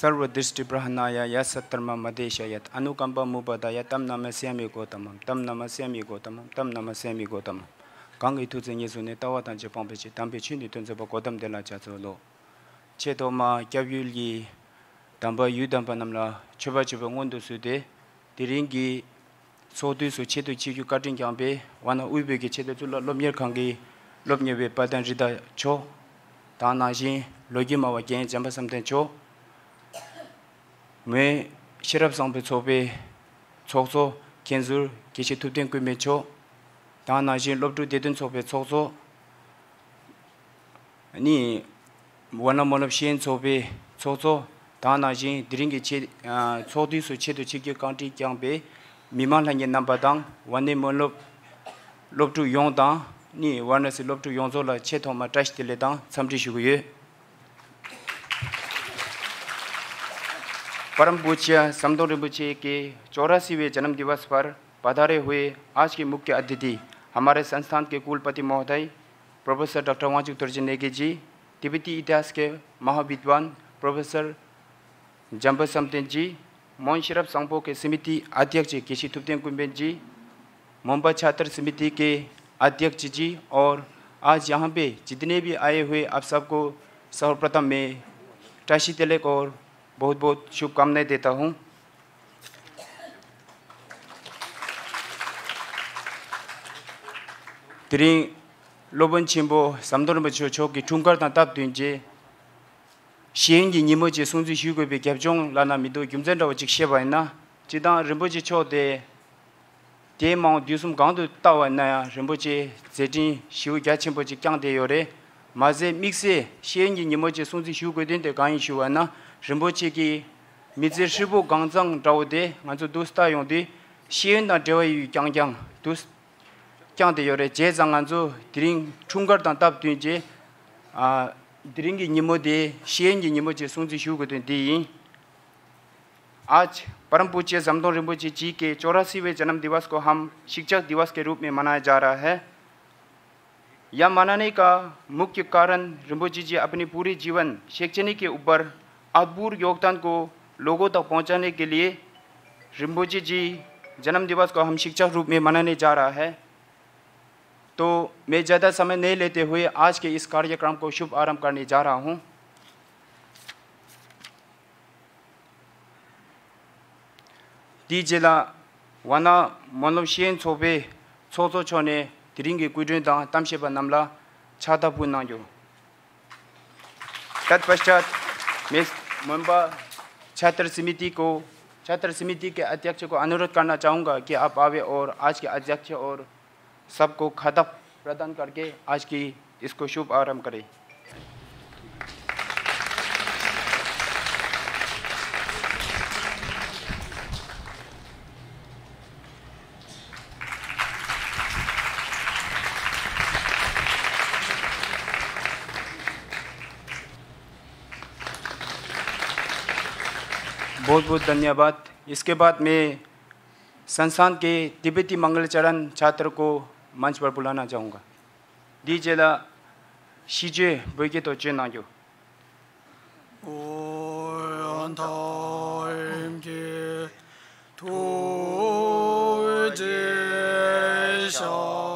सर्वदृष्टि प्रहनाय या सत्तर्म मदेशयत अनुकंप मुपदय तम नमस्यामि गौतमम तम नमस्यामि गौतमम तम नमस्यामि गौतमम gang i tu zeng ye su ne tawa tan che pang pe che tam pe chi ni tun ze ba godam de la cha zo lo che to ma kya yu li dam ba yu dam pa nam la che ba che ba ngon du su de di ring gi so du su che tu chi yu ka ting kyang pe wa na ui be ge che de tu lo lo myer khang gi lo myer be pa dan ri da cho ta na jin lo gi ma wa gen jam ba sam ten cho mē shirab sāngpē tsōpē tsōkso kēnzūr kēshē tūptēn kui mē chō tā nā shē lōp tū tētūn tsōpē tsōkso nī wāna mōlab shēn tsōpē tsōkso tā nā shē dhīrīngi chē tsōtī sū chē tu chē kē kāntī kiāng pē mīmā lāngi nāmbā tāng wāne mōlab lōp tū yōng tāng nī wāna sī lōp tū yōng tsō la chē tō mā tāsh tēlē tāng tsamtī shū gu yu परम पूज्य समदो रिबुचे के चौरासीवें जन्म दिवस पर पधारे हुए आज के मुख्य अतिथि, हमारे संस्थान के कुलपति महोदय, प्रोफेसर डॉक्टर वाचुक तुर्जन नेगी जी, तिब्बती इतिहास के महाविद्वान प्रोफेसर जम्ब समतेन जी मोहन शरफ संपो के समिति अध्यक्ष केशी थुप्तेन कुंबेन जी, मुंबई छात्र समिति के अध्यक्ष जी और आज यहाँ पे जितने भी आए हुए आप सबको सर्वप्रथम मैं टाशी तिलक और बहुत बहुत शुभकामनाएं देता हूँ 드링 로번 침보 삼도는 버쳐 초기 중간다 답된지 시행기 니머지 송지 휴고비 겹종 라나 미도 김전라고 직시해봐있나 지당 림보지 초대 대망 뒤숨 강도 따왔나야 림보지 제진 시우 갸침보지 깡대요래 마제 믹스 시행기 니머지 송지 휴고된데 강이 쉬웠나 rinpoche ki midze shibu gangzang zhawo de nga zu dus ta yung di shiyun dan dewa yu kyang kyang dus kyang de yore je zang nga zu diring chungar dan tab dun je diring ki nimo de shiyun ki nimo je sungzi shiu gu dun di yin आज परम पूज्य जमदोन रिम्पोची जी के चौरासीवें जन्म दिवस को हम शिक्षक दिवस के रूप में मनाया जा रहा है यह मनाने का मुख्य कारण रिम्पोची जी अपनी पूरी जीवन शैक्षणिक के ऊपर अद्भुत योगदान को लोगों तक पहुंचाने के लिए रिम्बोजी जी जन्म दिवस को हम शिक्षक रूप में मनाने जा रहा है तो मैं ज़्यादा समय नहीं लेते हुए आज के इस कार्यक्रम को शुभ आरंभ करने जा रहा हूँ 디 제라 와나 모노시엔 초베 초초촌에 드링게 꾸준다 땀셰바 남라 차다 분나요 तत्पश्चात मैं मुंबा छात्र समिति को छात्र समिति के अध्यक्ष को अनुरोध करना चाहूँगा कि आप आवे और आज के अध्यक्ष और सबको खतब प्रदान करके आज की इसको शुभ आरंभ करें। बहुत बहुत धन्यवाद। इसके बाद मैं संस्थान के तिब्बती मंगलचरण छात्र को मंच पर बुलाना चाहूँगा। दी जेला बोगे तो चे ना जो 도제샤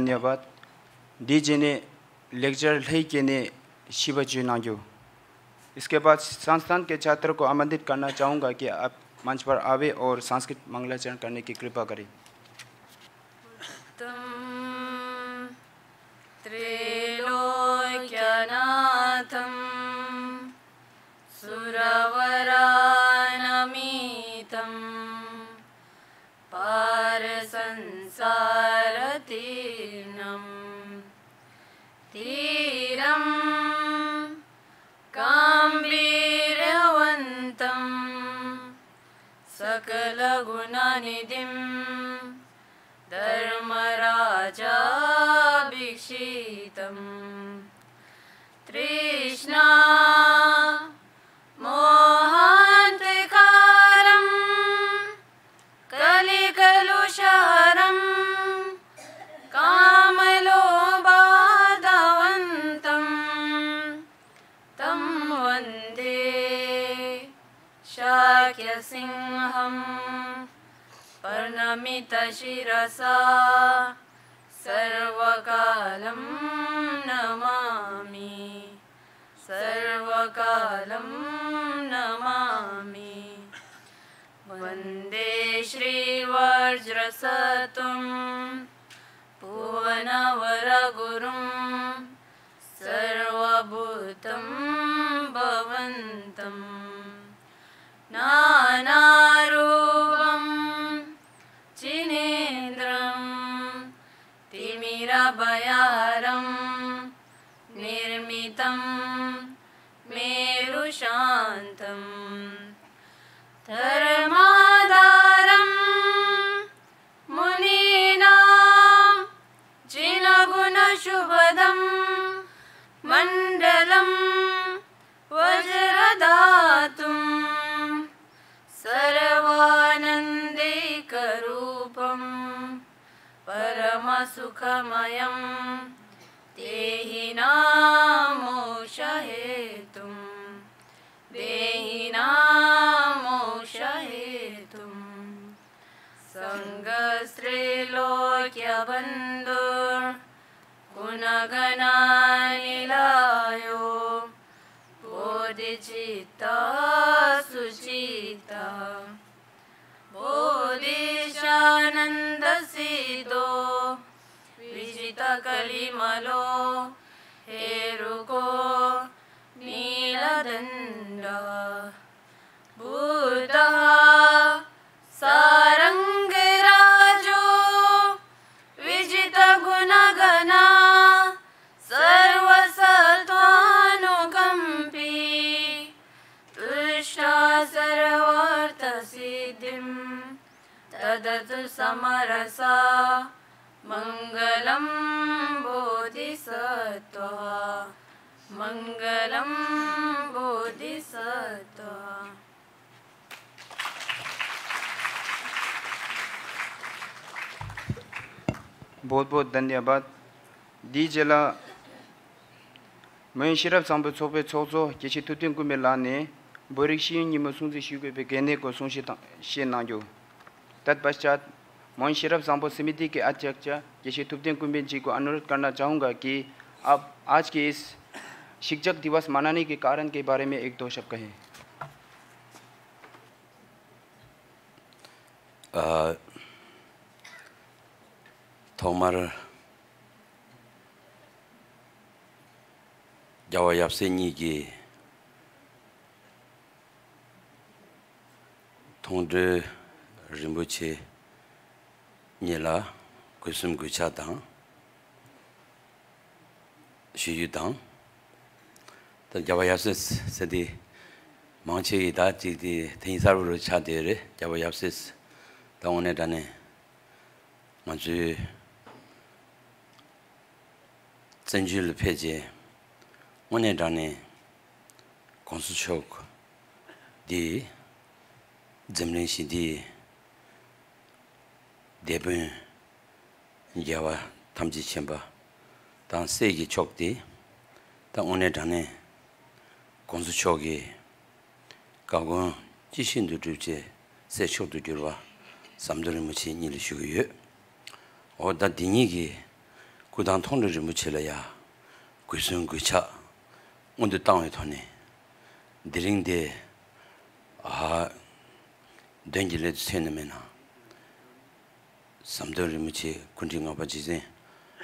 धन्यवाद। डीजे ने लेक्चर लही के ने शिव जी नाग्यो। इसके बाद संस्थान के छात्रों को आमंत्रित करना चाहूँगा कि आप मंच पर आवे और सांस्कृतिक मंगलाचरण करने की कृपा करें। धर्मराजाभिषितम् तृष्णा मोहान्तकारं कलिकलुषहरं कामलोबाधवन्तं तं वन्दे शाक्यसिंहम्। पर्णमितशिरसा सर्वकालं नमामि। सर्वकालं नमामि। वन्दे श्रीवज्रसत्वं भुवनवरगुरुं सर्वभूतं भवन्तम् नानारूपं परमसुखमयं देहि नामोषहेतुं देहि नामोषहेतुं सङ्गस्त्रीलोक्यबन्धुर् गुणगणानिलायो बोधिचित्ता सुचिता बोधिशानन्दसिदो विजितकलिमलो हेरुको नीलदण्ड। बुधः सारङ्गराजो विजितगुणगणा सर्वसत्त्वानुकम्पी। तुष्टा सर्वार्थसिद्धिं तदतु समरसा मङ्गलं बोधिसत्त्वा मङ्गलं बोधिसत्त्वा बहुत बहुत धन्यवाद दी जिला मैं शिरप संब सोपे छोसो किसी तुतिंग को मिलाने borik shi ni mo sung zi shu ge be gene Mohan शरफ सांपो समिति के अध्यक्ष जैसे थुपदेन कुंबिन जी को अनुरोध करना चाहूँगा कि आप आज के इस शिक्षक दिवस मनाने के कारण के बारे में एक दो शब्द कहें थोमर जवाब से नीगे थोड़े रिम्बुचे nila kusum gucha dang, shiyu dang, dan yabayapsis sadi mangche ida jikdi tenyisaru ru cha diri yabayapsis dangwane dani manchu zanju lu peje wane dani gongsu chok di zemlin shi di debun yawa tamji chenpa tang segi chokdi tang one dhani gongsu choki gagun jishin du dhubje se chok du dhurwa samdhuri muchi nili shuguyu o da dingi ki gudang tongdhuri muchi la ya gusun gucha undu tangwe toni diringde a dengi le samdari michi kundi ngaba jizin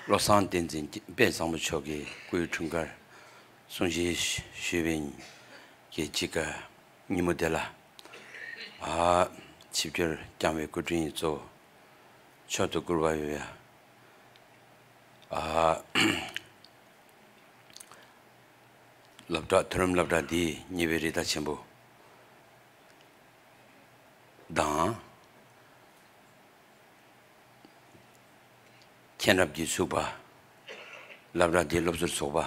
losan tenzin ben sambu choki kuyu chungar sunji shivin ge jiga nimu dela a chibgyur kyamwe kudrin zo chotu kurwa yuya a labda thuram labda di nyeberi da chenpo dang kenrab gi sukpa labra di lobsur sukpa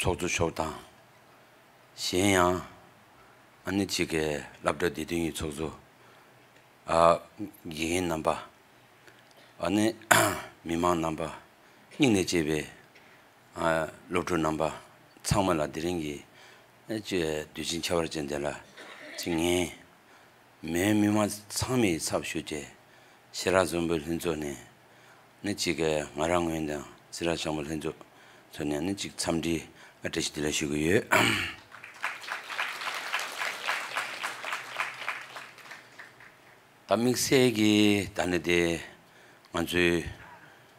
chokzu choktang shenyang ani chige labra di dungi chokzu yihin namba ani mimang namba nyingne chebe lobsur namba tsangma la diringi che dujin chawar jindela chingin me mimang tsangmi sab shu je 시라좀을 흔조네 네 지게 나랑 wen다 시라좀을 흔조 전에는 직 참디 어떻게 들으시고요 담믹세기 단에데 먼저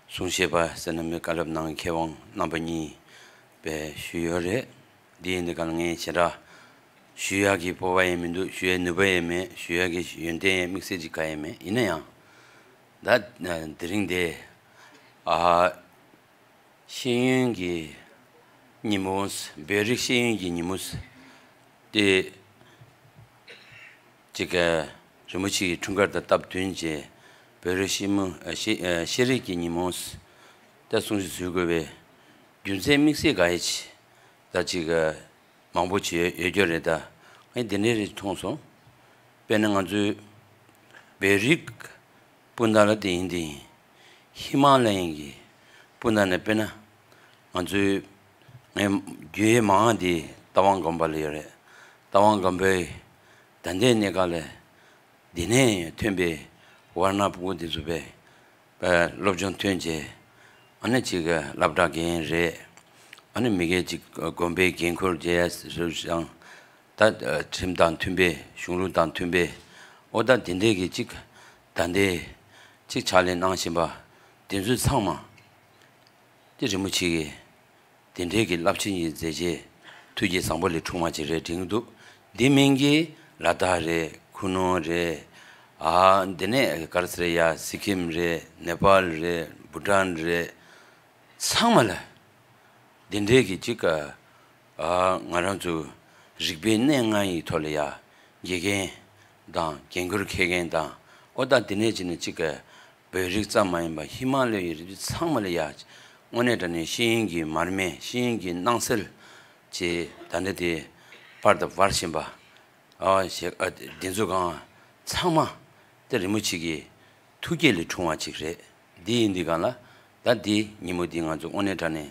송셰바 선음의 깔업낭 개왕 남번이 배 쉬어레 디엔데 가능해 치라 쉬야기 보와의 민도 쉬에 누베에메 쉬야기 연대 믹세지 가에메 이네야 다 드링데 아 신윤기 니모스 베릭 신윤기 니모스 데 제가 rīmuchī chūngar tab tuñ jē pērī 분단의 대인디 히말라야기 분단의 베나 먼저 네 마디 다왕 건발이래 다왕 건배 단대 내가래 디네 템베 워나 부고디 주베 바 롭존 튼제 안에 지가 랍다겐 레 안에 미게 지 건배 겐콜 제스 소상 다 침단 튼베 슝루단 튼베 오다 딘데기 지 단대 chik chali nangshin ba tenzu tsangma di rimu chigi tenregi labchinyi zeje tuji sangpo li chungma chi re tingdu di mingi lada re, kuno re, dine karsreya, sikkim re, nepal re, bhutan re tsangma la. Tenregi chika nga rangzu rikbe ne ngayi toli ya yegen dang, gengur kegen dang. Oda dine chini chika bayrik tsamayin ba Himalaya ri sangmala ya wane dane shiyingi marme, shiyingi nangsel chi dande di parda varshin ba dinzu kaan tsangma dā rīmu chīgī tūgī lī chūngwā chīg rē dī yīndī gāng lā dā dī nīmu dī ngā dzū ōne dhāne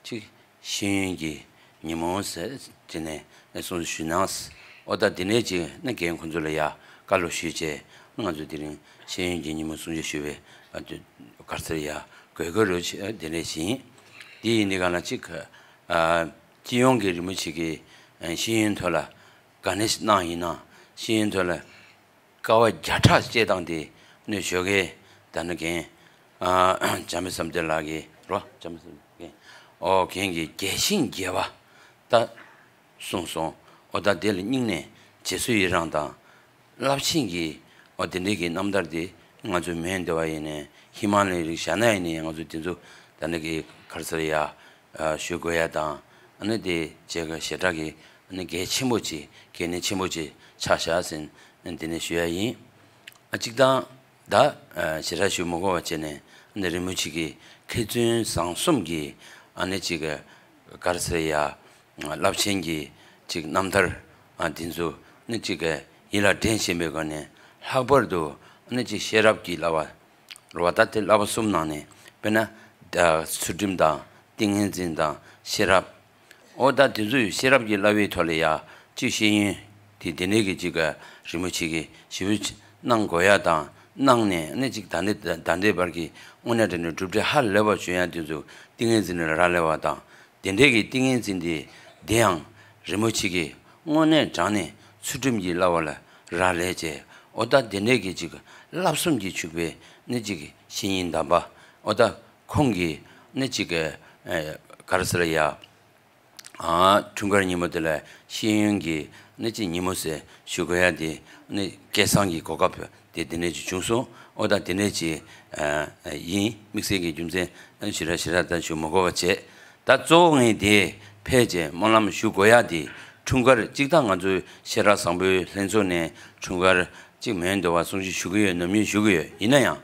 chīg shīng yī 니모스 진에 손 쉬나스 오다 디네지 내 개인 컨트롤이야 갈로 쉬제 nga zu dirin shen yin mu sun je shwe ba de kar se ya ge ge ro chi de ne xin di ni ga na chi ka a ji yong ge ri mu chi ge xin to la ga ne na yin na xin to la ka wa ja ta che dang de ne shwe ge da ne ge a ja me sam de la ge ro ja me sam ge o ge ge ge xin ge wa da song song o da de ning ne je sui rang da lap xin ge 다 랍신기 어디 내게 남다르디 아주 맨데와이네 히말레이 샤나이네 아주 진주 단게 가르서야 쉬고야다 아니디 제가 시작이 아니 개 침모지 개네 침모지 차샤신 엔디네 쉬야이 아직다 다 시라슈 먹어 왔잖아요 근데 무치기 개준 상숨기 안에 지가 가르서야 랍신기 즉 남들 안딘수 네 지가 일아 댄시메 거네 하버도 네 지, 셰랍기 라와 로와다테 라바 숨나네 베나 다 수dim다 띵인진다 셰랍 오다 디주 셰랍기 라위 톨이야 지신이 디디네기 지가 리무치기 시위 낭고야다 낭네 네 지, 단데 단데 버기 오늘은 두브레 할 레버 줘야 디주 띵인진을 라레와다 덴데기 띵인진디 대양 리모치기 오늘 전에 수tum지 라와라 라레제 oda denegi jiga lapsumgi chukbe ne jiga shinyin damba. Oda kongi ne jiga e, karasaraya chungar nimo dila shinyungi ne jiga nimo se shugaya di ne kesangi kokabyo di deneji chungso. Oda deneji e, e, yin miksegi jumse shira shira dan shu mogowa che. Da zo ngay di peje monlam shugaya di chungar jikda nga zu shira sangbu lenzo ne chungar 지 중소 오다 데네지 에이 믹스기 좀제 시라시라다 좀 먹어봤지 다 좋은 데 폐제 몰람 슈고야디 중가를 직당 아주 세라 상부 현존에 중가를 지금 면도와 송시 슈고에 넘이 슈고에 이나야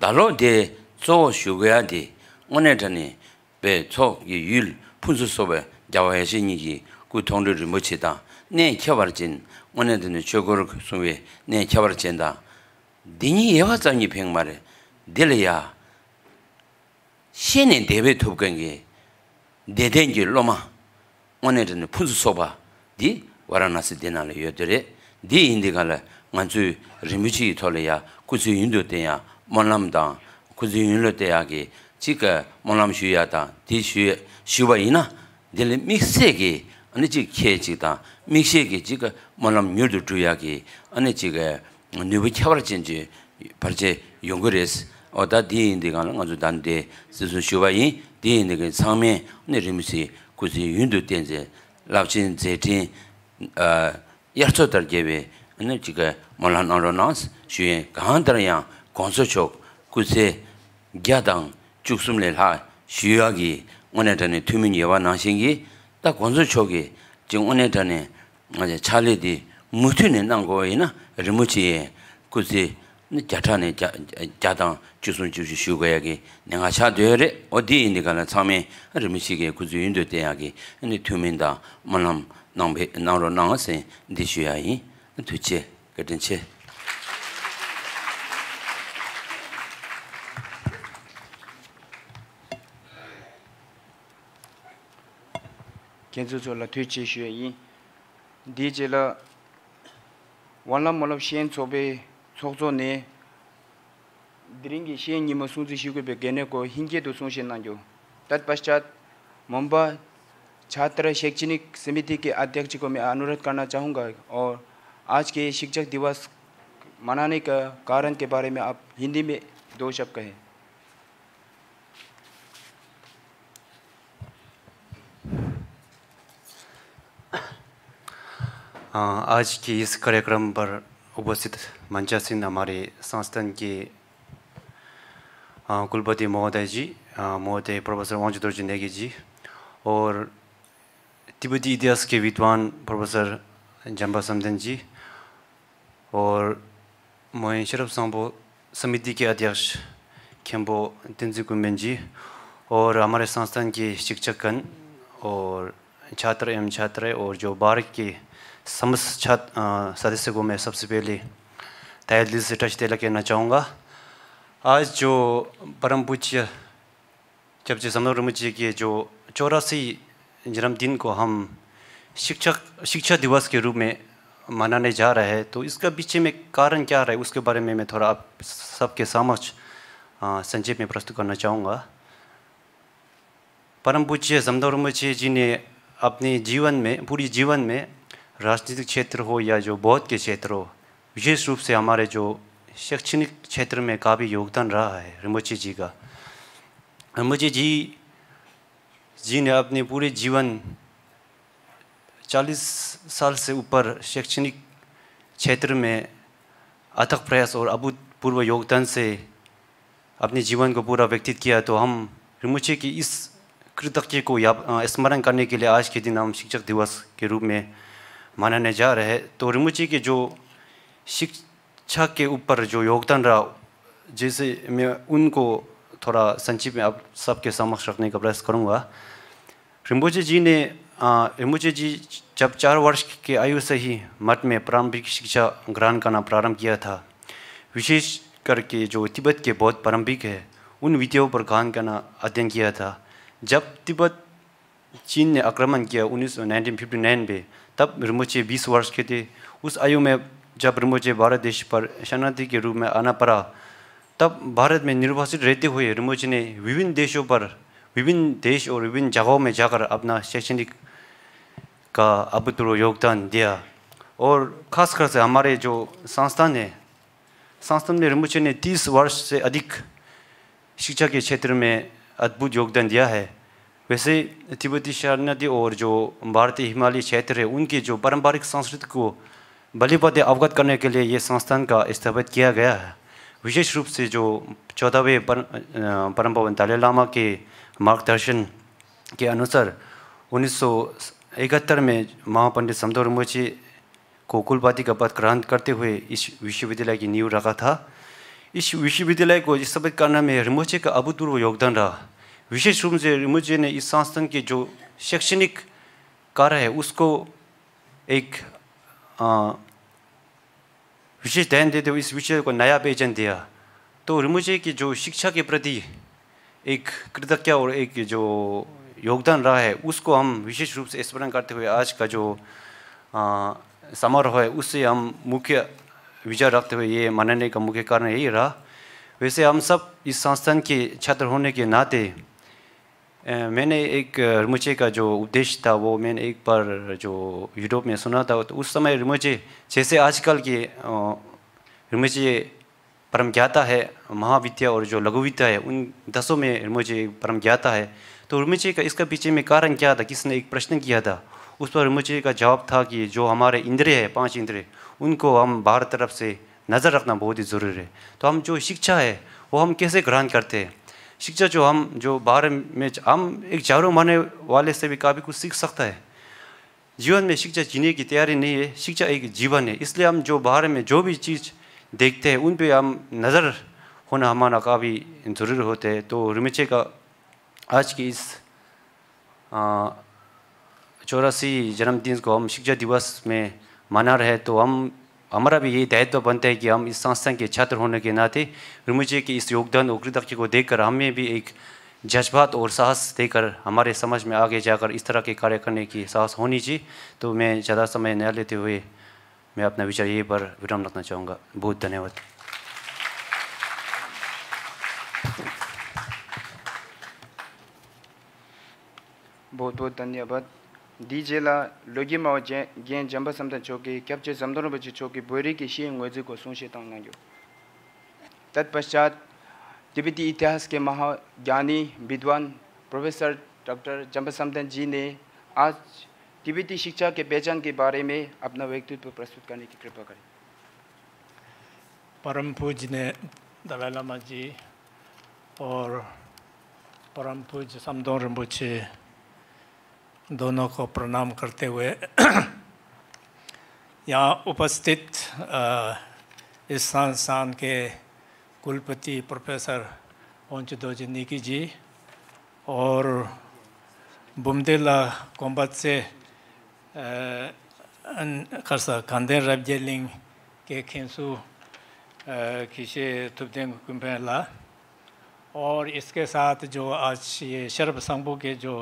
달로 데조 슈고야디 오늘전에 배초 이율 분수 속에 자와의 신이기 그 통로를 못치다 내 켜버진 오늘전에 저거를 소에 내 켜버진다 니니 예화장이 백말에 딜이야 신의 대배 톱경이 내dengi 로마 오늘은 푼수 소바 디 와라나스 데나레 요드레 디 인디갈라 만주 리미치 톨레 nganzu rimuchi tholaya kuzi yundu teya monlam dang kuzi yunlu teya ki chika monlam shuya dang di shuya shuwa ina dili mikse ki ane chik kye chik dang mikse ki chika monlam nyurdu chuya ki ane chika nubu kyawar chenji parche yungu res oda di indi gana nganzu dande sisu shuwa in di indi gana sangme ane rimuchi kuzi yundu tenze labchin zetin yarcho targewe ane chiga mola nangro nangs shuye kaantara yang gongso chok kuse gyadang chuksumle la shuya gi one tani tumin yewa nangshingi ta gongso choki jing one tani chale di mutu ne nanggo ina rimuchi kuse gyata ne gyadang chuksum chukshi shugaya gi nga cha doya re odi indi kala tsame rimuchi gi kuzu yundu teya gi ane tumin da molam nangro nangs di shuya yi. tuche kadinche kenzo zo la tuche shue yin di je la wanla molab shen chobe chokzo ne diringi shen nima sungzi shigube gene ko hinge do sungshen nangyo tat paschat Mumbai छात्र शैक्षणिक समिति के अध्यक्ष को मैं अनुरोध करना चाहूँगा और आज के शिक्षक दिवस मनाने का कारण के बारे में आप हिंदी में दो शब्द कहें। आज की इस कार्यक्रम पर उपस्थित मंचासीन हमारे संस्थान के कुलपति महोदय जी महोदय प्रोफेसर वांजुदर जी नेगी जी और तिब्बती इतिहास के विद्वान प्रोफेसर जम्बा समदन जी और मैं शरफ सांबो समिति के अध्यक्ष खेम्बो तिनजी कुम्बेन जी और हमारे संस्थान के शिक्षकगण और छात्र एवं छात्र और जो बार के समस्त छात्र सदस्य को मैं सबसे पहले तय दिल से टच दिला कहना चाहूँगा। आज जो परम पूज्य जब जी समर मुझे की जो चौरासी जन्मदिन को हम शिक्षक शिक्षा दिवस के रूप में मनाने जा रहे हैं तो इसका पीछे में कारण क्या रहा है? उसके बारे में मैं थोड़ा आप सबके समक्ष संक्षेप में प्रस्तुत करना चाहूँगा। परम पूज्य समदौर मुझे जी ने अपने जीवन में, पूरी जीवन में राजनीतिक क्षेत्र हो या जो बौद्ध के क्षेत्र हो, विशेष रूप से हमारे जो शैक्षणिक क्षेत्र में काफ़ी योगदान रहा है रिमोची जी का। रिमोची जी जी ने अपने पूरे जीवन 40 साल से ऊपर शैक्षणिक क्षेत्र में अथक प्रयास और अभूतपूर्व योगदान से अपने जीवन को पूरा व्यतीत किया तो हम रिमुचे की इस कृतज्ञ को स्मरण करने के लिए आज के दिन हम शिक्षक दिवस के रूप में मनाने जा रहे हैं। तो रिमुची के जो शिक्षा के ऊपर जो योगदान रहा, जैसे मैं उनको थोड़ा संक्षिप्त में आप सबके समक्ष रखने का प्रयास करूँगा। रिम्बोचे जी ने रिम्बोचे जी जब चार वर्ष के आयु से ही मठ में प्रारंभिक शिक्षा ग्रहण करना प्रारंभ किया था, विशेष करके जो तिब्बत के बहुत प्रारंभिक है, उन विधियों पर गहन करना अध्ययन किया था। जब तिब्बत चीन ने आक्रमण किया उन्नीस नाइनटीन में, तब रिमोचे बीस वर्ष के थे। उस आयु में जब रिमोचे भारत देश पर शरणार्थी के रूप में आना पड़ा, तब भारत में निर्वासित रहते हुए रिमोचे ने विभिन्न देशों पर, विभिन्न देश और विभिन्न जगहों में जाकर अपना शैक्षणिक का अभूतपूर्व योगदान दिया। और खासकर से हमारे जो संस्थान है संस्थान में रिमुचे ने तीस वर्ष से अधिक शिक्षा के क्षेत्र में अद्भुत योगदान दिया है। वैसे तिब्बती शरणार्थी और जो भारतीय हिमालय क्षेत्र है उनकी जो पारंपरिक संस्कृति को बलिपदे अवगत करने के लिए ये संस्थान का स्थापित किया गया है। विशेष रूप से जो चौदहवें पर, परम पवन दलाई लामा के मार्गदर्शन के अनुसार उन्नीस सौ में महापंडित समदौर मोची को कुलपति का पद ग्रहण करते हुए इस विश्वविद्यालय की नींव रखा था। इस विश्वविद्यालय को स्थापित करने में रिमोचे का अभूतपूर्व योगदान रहा। विशेष रूप से रिमोचे ने इस संस्थान के जो शैक्षणिक कार्य है, उसको एक विशेष ध्यान देते हुए इस विषय को नया पहचान दिया। तो रिमुजे की जो शिक्षा के प्रति एक कृतज्ञ और एक जो योगदान रहा है, उसको हम विशेष रूप से स्मरण करते हुए आज का जो समारोह है, उससे हम मुख्य विचार रखते हुए ये मनाने का मुख्य कारण यही रहा। वैसे हम सब इस संस्थान के छात्र होने के नाते मैंने एक रिमोचे का जो उद्देश्य था, वो मैंने एक बार जो यूरोप में सुना था तो उस समय रिमोचे, जैसे आजकल के रिमुचे परम ज्ञाता है, महाविद्या और जो लघु विद्या है, उन दसों में रिमोचे परम ज्ञाता है तो रिमुचे का इसका पीछे में कारण क्या था? किसने एक प्रश्न किया था? उस पर रिमुचे का जवाब था कि जो हमारे इंद्रिय है, पाँच इंद्रिय, उनको हम बाहर तरफ़ से नज़र रखना बहुत ही ज़रूरी है। तो हम जो शिक्षा है, वो हम कैसे ग्रहण करते हैं? शिक्षा जो हम, जो बाहर में हम एक झाड़ू मारने वाले से भी काफ़ी कुछ सीख सकता है। जीवन में शिक्षा जीने की तैयारी नहीं है, शिक्षा एक जीवन है। इसलिए हम जो बाहर में जो भी चीज़ देखते हैं, उन पे हम नज़र होना हमारा काफ़ी ज़रूरी होते हैं। तो रिमिचे का आज की इस चौरासी जन्मदिन को हम शिक्षा दिवस में मना रहे तो हम, हमारा भी यही दायित्व बनता है कि हम इस संस्थान के छात्र होने के नाते रिमुचे के इस योगदान और कृतज्ञ को देखकर हमें भी एक जज्बात और साहस देकर हमारे समाज में आगे जाकर इस तरह के कार्य करने की साहस होनी चाहिए। तो मैं ज़्यादा समय न लेते हुए मैं अपना विचार यही पर विराम रखना चाहूँगा। बहुत धन्यवाद। बहुत बहुत धन्यवाद डीजेला लोगी माओ जे गेन जंबा समता चौकी कैप्चर समदोनो बच्चे चौकी बोरी की शी ngोजे को सोशे तंग नांगो तत्पश्चात तिब्बती इतिहास के महाज्ञानी विद्वान प्रोफेसर डॉक्टर जंबा समदन जी ने आज तिब्बती शिक्षा के पहचान के बारे में अपना व्यक्तित्व प्रस्तुत करने की कृपा करें परम पूज्य दलाई लामा जी और परम पूज्य समदों रिम्बुचे दोनों को प्रणाम करते हुए यहाँ उपस्थित इस संस्थान के कुलपति प्रोफेसर ओंचदोजी निकी जी और बुमदेला कोम्बत से खरसा खानदेन रबजेलिंग के खिंसू खिशे तुबदेंग कुम्पेला और इसके साथ जो आज ये शर्ब संभू के जो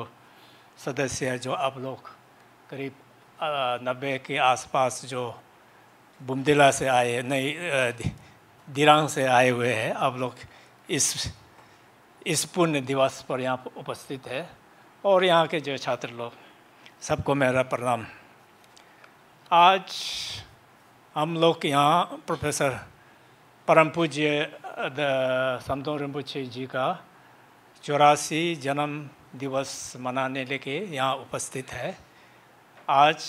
सदस्य हैं जो अब लोग करीब नब्बे के आसपास जो बुमदिला से आए नई दिरांग से आए हुए हैं, अब लोग इस इस पुण्य दिवस पर यहाँ उपस्थित है। और यहाँ के जो छात्र लोग, सबको मेरा प्रणाम। आज हम लोग यहाँ प्रोफेसर परम पूज्य संतों रिम्पुचे जी का चौरासी जन्म दिवस मनाने लेके यहाँ उपस्थित है। आज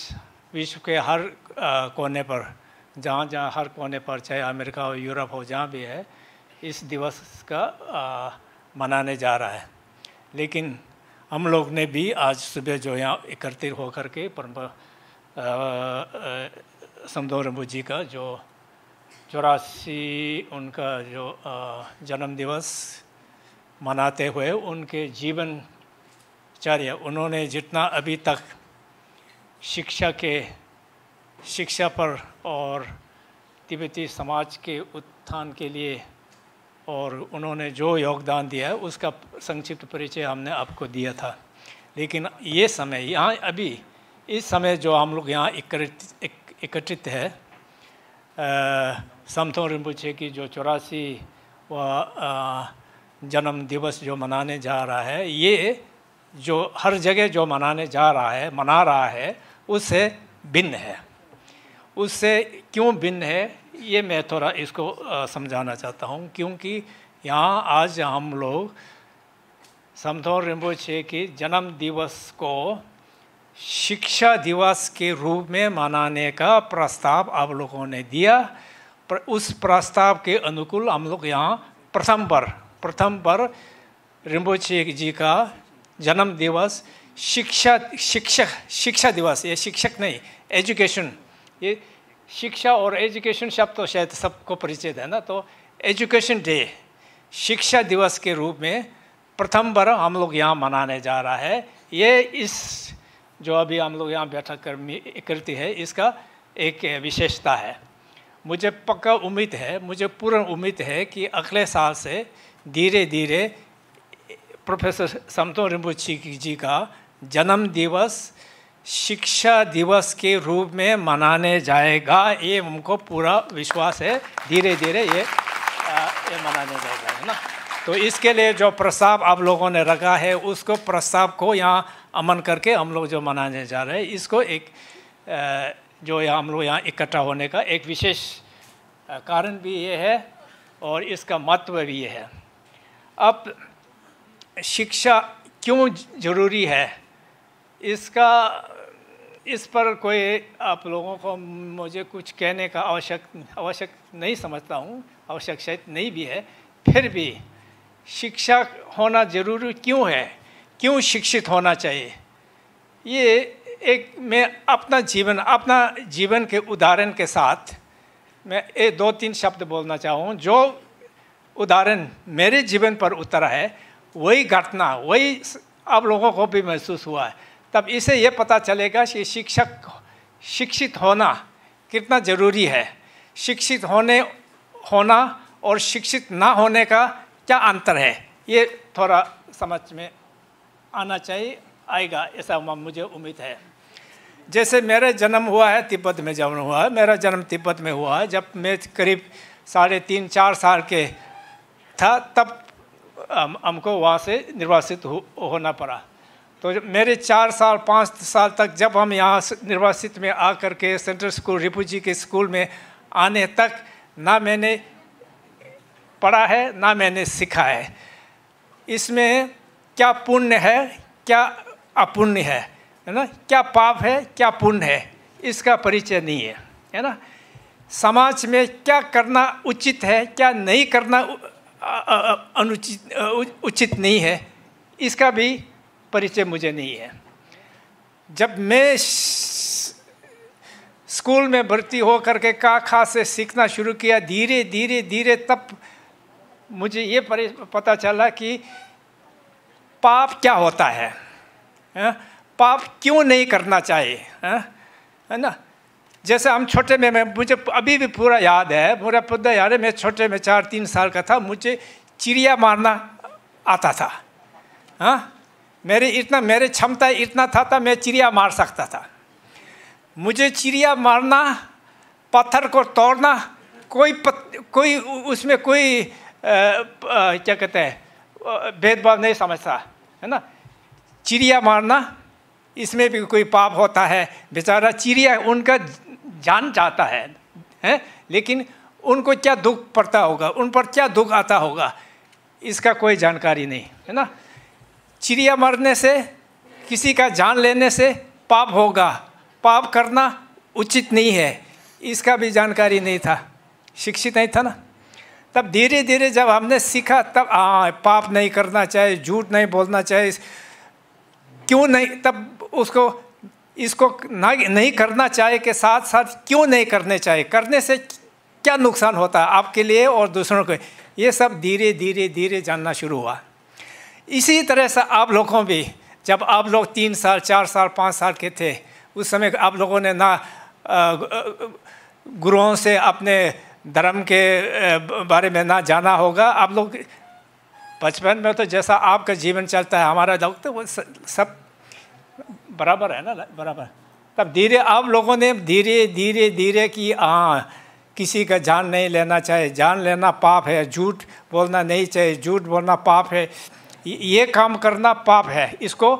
विश्व के हर कोने पर जहाँ जहाँ हर कोने पर चाहे अमेरिका हो यूरोप हो जहाँ भी है इस दिवस का अ, मनाने जा रहा है। लेकिन हम लोग ने भी आज सुबह जो यहाँ एकत्रित होकर के परम समदो रंबू जी का जो चौरासी उनका जो अ, जन्म दिवस मनाते हुए उनके जीवन चर्य उन्होंने जितना अभी तक शिक्षा के, शिक्षा पर और तिब्बती समाज के उत्थान के लिए और उन्होंने जो योगदान दिया है, उसका संक्षिप्त परिचय हमने आपको दिया था। लेकिन ये समय, यहाँ अभी, इस समय जो हम लोग यहाँ एकत्रित, एक- है समथों रिम्पुचे की जो चौरासी व जन्म दिवस जो मनाने जा रहा है, ये जो हर जगह जो मनाने जा रहा है, मना रहा है, उससे भिन्न है। उससे क्यों भिन्न है, ये मैं थोड़ा इसको समझाना चाहता हूँ। क्योंकि यहाँ आज हम लोग समथोर रिम्पोछे के जन्म दिवस को शिक्षा दिवस के रूप में मनाने का प्रस्ताव आप लोगों ने दिया। पर, उस प्रस्ताव के अनुकूल हम लोग यहाँ प्रथम पर प्रथम पर रिम्पोछे जी का जन्म दिवस, शिक्षा शिक्षक शिक्षा दिवस, ये शिक्षक नहीं एजुकेशन ये शिक्षा और एजुकेशन शब्द तो शायद सबको परिचित है ना तो एजुकेशन डे शिक्षा दिवस के रूप में प्रथम बार हम लोग यहाँ मनाने जा रहा है। ये इस, जो अभी हम लोग यहाँ बैठक कर, करती है, इसका एक विशेषता है। मुझे पक्का उम्मीद है, मुझे पूर्ण उम्मीद है कि अगले साल से धीरे धीरे प्रोफेसर समतो रिम्बुची जी का जन्म दिवस शिक्षा दिवस के रूप में मनाने जाएगा ये हमको पूरा विश्वास है धीरे धीरे ये आ, ये मनाने जाएगा है ना तो इसके लिए जो प्रस्ताव आप लोगों ने रखा है उसको प्रस्ताव को यहाँ अमन करके हम लोग जो मनाने जा रहे हैं इसको एक अ, जो यहाँ हम लोग यहाँ इकट्ठा होने का एक विशेष कारण भी ये है और इसका महत्व भी ये है अब शिक्षा क्यों ज़रूरी है? इसका, इस पर कोई आप लोगों को मुझे कुछ कहने का आवश्यक आवश्यक नहीं समझता हूँ, आवश्यक शायद नहीं भी है, फिर भी शिक्षा होना ज़रूरी क्यों है? क्यों शिक्षित होना चाहिए? ये एक मैं अपना जीवन अपना जीवन के उदाहरण के साथ मैं ये दो तीन शब्द बोलना चाहूँ, जो उदाहरण मेरे जीवन पर उतरा है वही घटना, वही आप लोगों को भी महसूस हुआ है। तब इसे ये पता चलेगा कि शिक्षक, शिक्षित होना कितना ज़रूरी है। शिक्षित होने, होना और शिक्षित ना होने का क्या अंतर है? ये थोड़ा समझ में आना चाहिए, आएगा, ऐसा मुझे उम्मीद है। जैसे मेरा जन्म हुआ है, तिब्बत में जन्म हुआ है, मेरा जन्म तिब्बत में हुआ है। जब मैं करीब साढ़े तीन, चार साल के था, तब हम हमको वहाँ से निर्वासित हो, होना पड़ा। तो मेरे चार साल पाँच साल तक जब हम यहाँ निर्वासित में आकर के सेंट्रल स्कूल रिपुजी के स्कूल में आने तक ना मैंने पढ़ा है ना मैंने सीखा है। इसमें क्या पुण्य है क्या अपुण्य है है ना? क्या पाप है क्या पुण्य है? इसका परिचय नहीं है है ना? समाज में क्या करना उचित है क्या नहीं करना अनुचित उचित नहीं है। इसका भी परिचय मुझे नहीं है। जब मैं स्कूल में भर्ती हो करके का खा से सीखना शुरू किया धीरे धीरे धीरे तब मुझे ये पता चला कि पाप क्या होता है, है? पाप क्यों नहीं करना चाहिए है, है ना? जैसे हम छोटे में मैं मुझे अभी भी पूरा याद है पूरा पुद्धा याद है मैं छोटे में चार तीन साल का था मुझे चिड़िया मारना आता था। हाँ? मेरे इतना मेरे क्षमता इतना था था मैं चिड़िया मार सकता था। मुझे चिड़िया मारना पत्थर को तोड़ना कोई पत, कोई उसमें कोई आ, आ, क्या कहते हैं भेदभाव नहीं समझता है ना? चिड़िया मारना इसमें भी कोई पाप होता है बेचारा चिड़िया उनका जान जाता है, हैं? लेकिन उनको क्या दुख पड़ता होगा? उन पर क्या दुख आता होगा? इसका कोई जानकारी नहीं, है ना? चिड़िया मरने से, किसी का जान लेने से पाप होगा। पाप करना उचित नहीं है। इसका भी जानकारी नहीं था। शिक्षित नहीं था ना? तब धीरे धीरे जब हमने सीखा, तब हाँ पाप नहीं करना चाहिए, झूठ नहीं बोलना चाहिए, क्यों नहीं? तब उसको इसको ना नहीं करना चाहिए के साथ साथ क्यों नहीं करने चाहिए करने से क्या नुकसान होता है आपके लिए और दूसरों को? ये सब धीरे धीरे धीरे जानना शुरू हुआ। इसी तरह से आप लोगों भी, जब आप लोग तीन साल, चार साल, पाँच साल के थे, उस समय आप लोगों ने ना गुरुओं से अपने धर्म के बारे में ना जाना होगा। आप लोग, बचपन में तो जैसा आपका जीवन चलता है, हमारा लोग तो वो सब बराबर है ना, बराबर। तब धीरे, आप लोगों ने धीरे धीरे धीरे की हाँ किसी का जान नहीं लेना चाहिए जान लेना पाप है, झूठ बोलना नहीं चाहिए झूठ बोलना पाप है, ये काम करना पाप है, इसको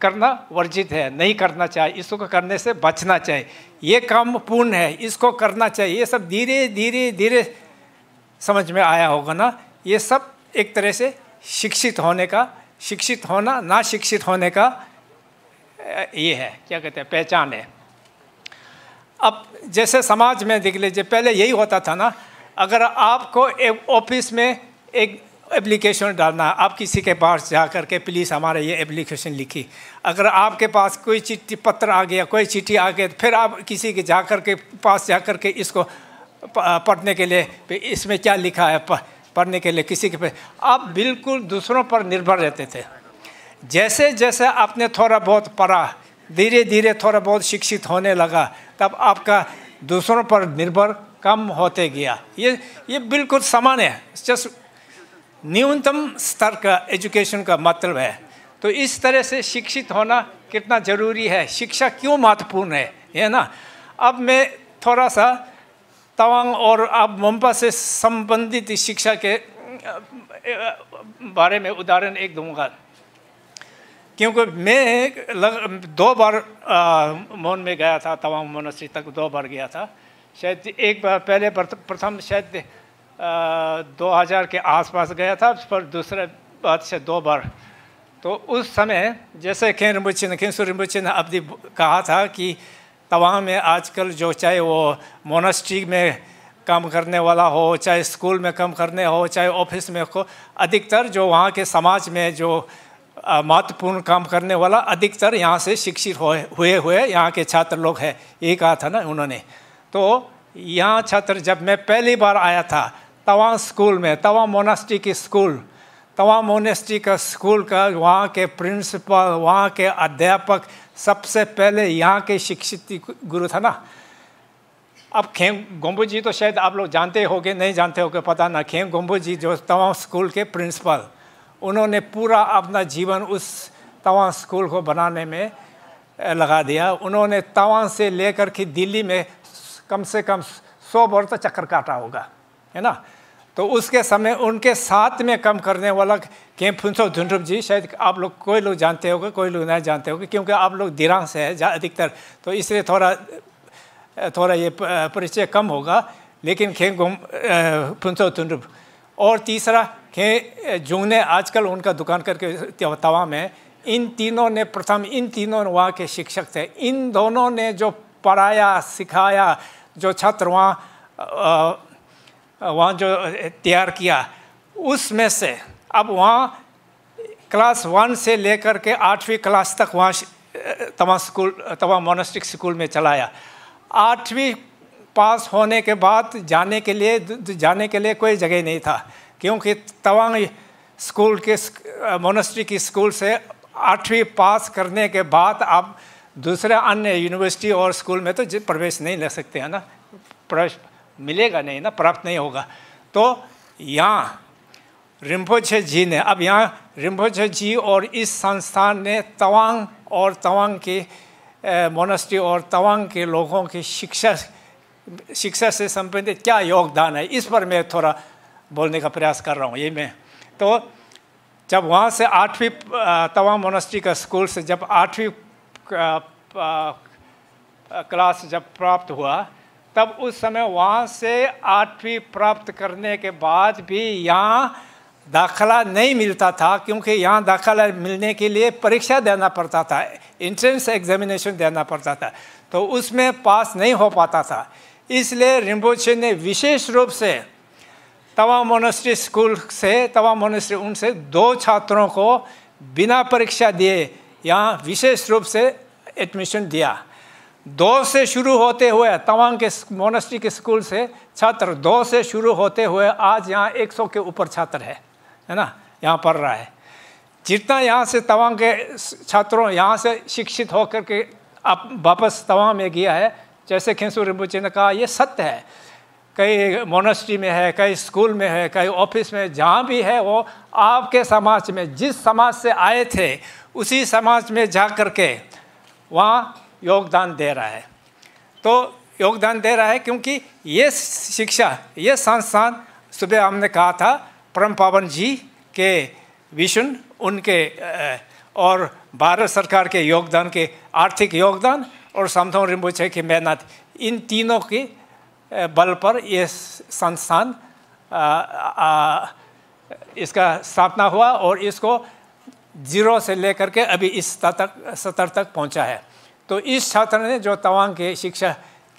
करना वर्जित है, नहीं करना चाहिए इसको करने से बचना चाहिए ये काम पूर्ण है, इसको करना चाहिए ये सब धीरे धीरे धीरे समझ में आया होगा ना, ये सब एक तरह से शिक्षित होने का, शिक्षित होना, ना शिक्षित होने का ये है, क्या कहते हैं, पहचान है। अब जैसे समाज में देख लीजिए, पहले यही होता था ना, अगर आपको एक ऑफ़िस में एक एप्लीकेशन डालना आप किसी के पास जा कर के प्लीज़ हमारे ये एप्लीकेशन लिखी। अगर आपके पास कोई चिट्ठी पत्र आ गया, कोई चिट्ठी आ गई फिर आप किसी के जा कर के, पास जा कर के इसको पढ़ने के लिए इसमें क्या लिखा है पढ़ने के लिए किसी के पे, आप बिल्कुल दूसरों पर निर्भर रहते थे। जैसे जैसे आपने थोड़ा बहुत पढ़ा, धीरे धीरे थोड़ा बहुत शिक्षित होने लगा, तब आपका दूसरों पर निर्भर कम होते गया। ये ये बिल्कुल समान है। जस्ट न्यूनतम स्तर का एजुकेशन का मतलब है। तो इस तरह से शिक्षित होना कितना ज़रूरी है? शिक्षा क्यों महत्वपूर्ण है? है ना? अब मैं थोड़ा सा तवांग और अब मुंबा से संबंधित शिक्षा के बारे में उदाहरण एक दूँगा। क्योंकि मैं लग, दो बार मोन में गया था तवांग मोनस्ट्री तक दो बार गया था। शायद एक बार पहले प्रथम शायद दो हज़ार के आसपास गया था पर दूसरे बाद से दो बार। तो उस समय जैसे खेन रिम्बुची ने खेसु रिम्बुची ने अवधि कहा था कि तवांग में आजकल जो चाहे वो मोनस्ट्री में काम करने वाला हो चाहे स्कूल में काम करने हो चाहे ऑफ़िस में हो अधिकतर जो वहाँ के समाज में जो महत्वपूर्ण काम करने वाला अधिकतर यहाँ से शिक्षित हुए हुए हुए यहाँ के छात्र लोग हैं। ये कहा था ना उन्होंने। तो यहाँ छात्र जब मैं पहली बार आया था तवा स्कूल में तवा मोनास्ट्री की स्कूल तवा मोनेस्ट्री का स्कूल का वहाँ के प्रिंसिपल, वहाँ के अध्यापक सबसे पहले यहाँ के शिक्षित गुरु था ना। अब खेम गोम्बू जी तो शायद आप लोग जानते होगे, नहीं जानते होगे, पता ना, खेम गोम्बू जी जो तवा स्कूल के प्रिंसिपल। उन्होंने पूरा अपना जीवन उस तवा स्कूल को बनाने में लगा दिया। उन्होंने तवा से लेकर के दिल्ली में कम से कम सौ बार तो चक्कर काटा होगा, है ना? तो उसके समय उनके साथ में कम करने वाला के फुनसो धुंड्रुप जी, शायद आप लोग, कोई लोग जानते होंगे, कोई लोग नहीं जानते होंगे, क्योंकि आप लोग दिरांग से है अधिकतर। तो इसलिए थोड़ा थोड़ा ये परिचय कम होगा, लेकिन खेम गुम फुंसो धुंड्रुप और तीसरा खे जुंगने आजकल उनका दुकान करके तवा में, इन तीनों ने, प्रथम इन तीनों वहाँ के शिक्षक थे। इन दोनों ने जो पढ़ाया, सिखाया, जो छात्र वहाँ वहाँ जो तैयार किया, उसमें से अब वहाँ क्लास वन से लेकर के आठवीं क्लास तक वहाँ तमाम स्कूल तमाम मोनास्टिक स्कूल में चलाया। आठवीं पास होने के बाद जाने के लिए जाने के लिए कोई जगह नहीं था। क्योंकि तवांग स्कूल के मोनास्ट्री की स्कूल से आठवीं पास करने के बाद आप दूसरे अन्य यूनिवर्सिटी और स्कूल में तो प्रवेश नहीं ले सकते, हैं ना? प्रवेश मिलेगा नहीं ना, प्राप्त नहीं होगा। तो यहाँ रिम्पोछे जी ने, अब यहाँ रिम्पोचे जी और इस संस्थान ने तवांग और तवांग के मोनेस्ट्री और तवांग के लोगों की शिक्षा शिक्षा से संबंधित क्या योगदान है, इस पर मैं थोड़ा बोलने का प्रयास कर रहा हूँ, ये मैं। तो जब वहाँ से आठवीं तवांग मोनेस्ट्री का स्कूल से जब आठवीं क्लास जब प्राप्त हुआ, तब उस समय वहाँ से आठवीं प्राप्त करने के बाद भी यहाँ दाखला नहीं मिलता था, क्योंकि यहाँ दाखला मिलने के लिए परीक्षा देना पड़ता था इंट्रेंस एग्जामिनेशन देना पड़ता था। तो उसमें पास नहीं हो पाता था। इसलिए रिम्बोचे ने विशेष रूप से तवा मोनेस्ट्री स्कूल से तवा मोनेस्ट्री उनसे दो छात्रों को बिना परीक्षा दिए यहाँ विशेष रूप से एडमिशन दिया। दो से शुरू होते हुए तवांग के मोनेस्ट्री के स्कूल से छात्र दो से शुरू होते हुए आज यहाँ 100 के ऊपर छात्र है है ना? यहाँ पढ़ रहा है। जितना यहाँ से तवांग के छात्रों यहाँ से शिक्षित होकर के अब वापस तवांग में गया है जैसे खेसू रिम्बुचे ने कहा, ये सत्य है। कई मोनेस्ट्री में है, कई स्कूल में है, कई ऑफ़िस में, जहाँ भी है, वो आपके समाज में, जिस समाज से आए थे, उसी समाज में जा कर के वहाँ योगदान दे रहा है। तो योगदान दे रहा है क्योंकि ये शिक्षा, ये संस्थान, सुबह हमने कहा था, परम पावन जी के विष्णु, उनके और भारत सरकार के योगदान के आर्थिक योगदान और समथों रिम्बुचे की मेहनत इन तीनों की बल पर ये संस्थान इसका स्थापना हुआ और इसको ज़ीरो से लेकर के अभी इस स्तर तक स्तर तक पहुँचा है। तो इस छात्र ने जो तवांग के शिक्षा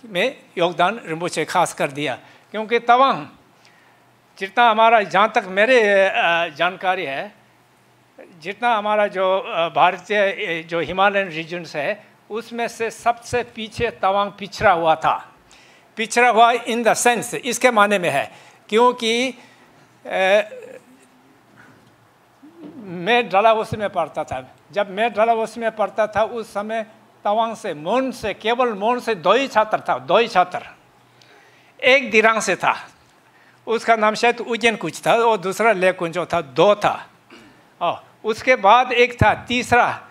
में योगदान रिम्बुचे खास कर दिया। क्योंकि तवांग, जितना हमारा, जहाँ तक मेरे जानकारी है, जितना हमारा जो भारतीय जो हिमालयन रीजन्स है उसमें से सबसे पीछे तवांग पिछड़ा हुआ था। पिछड़ा हुआ इन द सेंस इसके माने में है, क्योंकि मैं डलावस में पढ़ता था। जब मैं डलावस में पढ़ता था, उस समय तवांग से, मोन से, केवल मोन से दो ही छात्र था, दो ही छात्र। एक दिरांग से था। उसका नाम शायद उज्जैन कुछ था और दूसरा लेकुंजो था, दो था। और उसके बाद एक था, तीसरा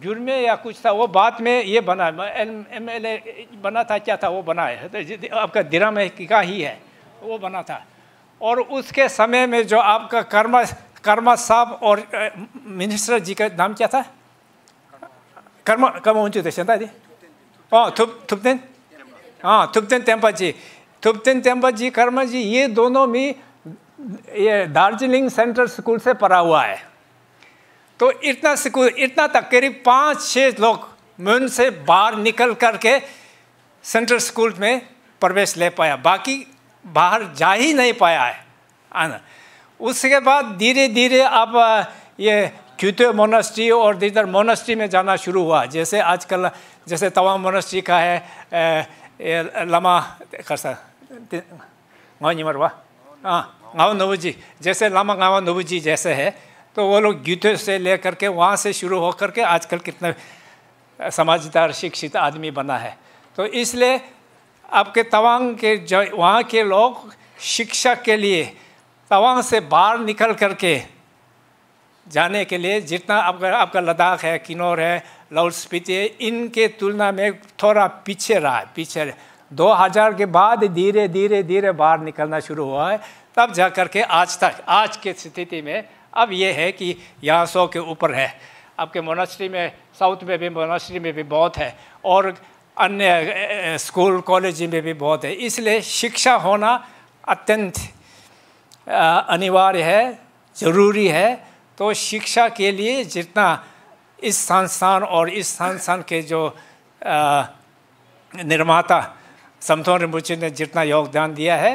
जुर्मे या कुछ था, वो बाद में ये बना, एम एल ए बना था, क्या था, वो बना है। तो आपका में का ही है, वो बना था। और उसके समय में जो आपका कर्मा कर्मा साहब और मिनिस्टर जी का नाम क्या था? कर्मा कर्मा थे दी हाँ थुप, थुपतेन? हाँ थुपतेन तेम्पा जी। थुपतेन तेम्पा जी, कर्मा जी, ये दोनों भी ये दार्जिलिंग सेंट्रल स्कूल से पढ़ा हुआ है। तो इतना स्कूल इतना तक, करीब पाँच छः लोग मुन से बाहर निकल करके सेंट्रल स्कूल में प्रवेश ले पाया। बाकी बाहर जा ही नहीं पाया है आना उसके बाद धीरे धीरे अब ये क्यूते मोनेस्ट्री और इधर मोनेस्ट्री में जाना शुरू हुआ। जैसे आजकल, जैसे तवाम मोनेस्ट्री का है लमा कैसा गाँव हाँ गाँव नवजी। जैसे लामा गाँव नवजी जैसे है तो वो लोग गीते से लेकर के वहाँ से शुरू होकर के आजकल कितने समझदार शिक्षित आदमी बना है। तो इसलिए आपके तवांग के जो, वहाँ के लोग शिक्षा के लिए तवांग से बाहर निकल करके जाने के लिए जितना आपका आपका लद्दाख है, किन्नौर है, लाहौल स्पीति है, इनके तुलना में थोड़ा पीछे रहा है, पीछे दो हज़ार के बाद धीरे धीरे धीरे बाहर निकलना शुरू हुआ है। तब जा कर के आज तक, आज के स्थिति में अब ये है कि यहाँ सौ के ऊपर है। आपके मोनास्ट्री में साउथ में भी मोनास्ट्री में भी बहुत है और अन्य स्कूल कॉलेज में भी बहुत है। इसलिए शिक्षा होना अत्यंत अनिवार्य है, ज़रूरी है। तो शिक्षा के लिए जितना इस संस्थान और इस संस्थान के जो निर्माता समथोन रिमुची ने जितना योगदान दिया है,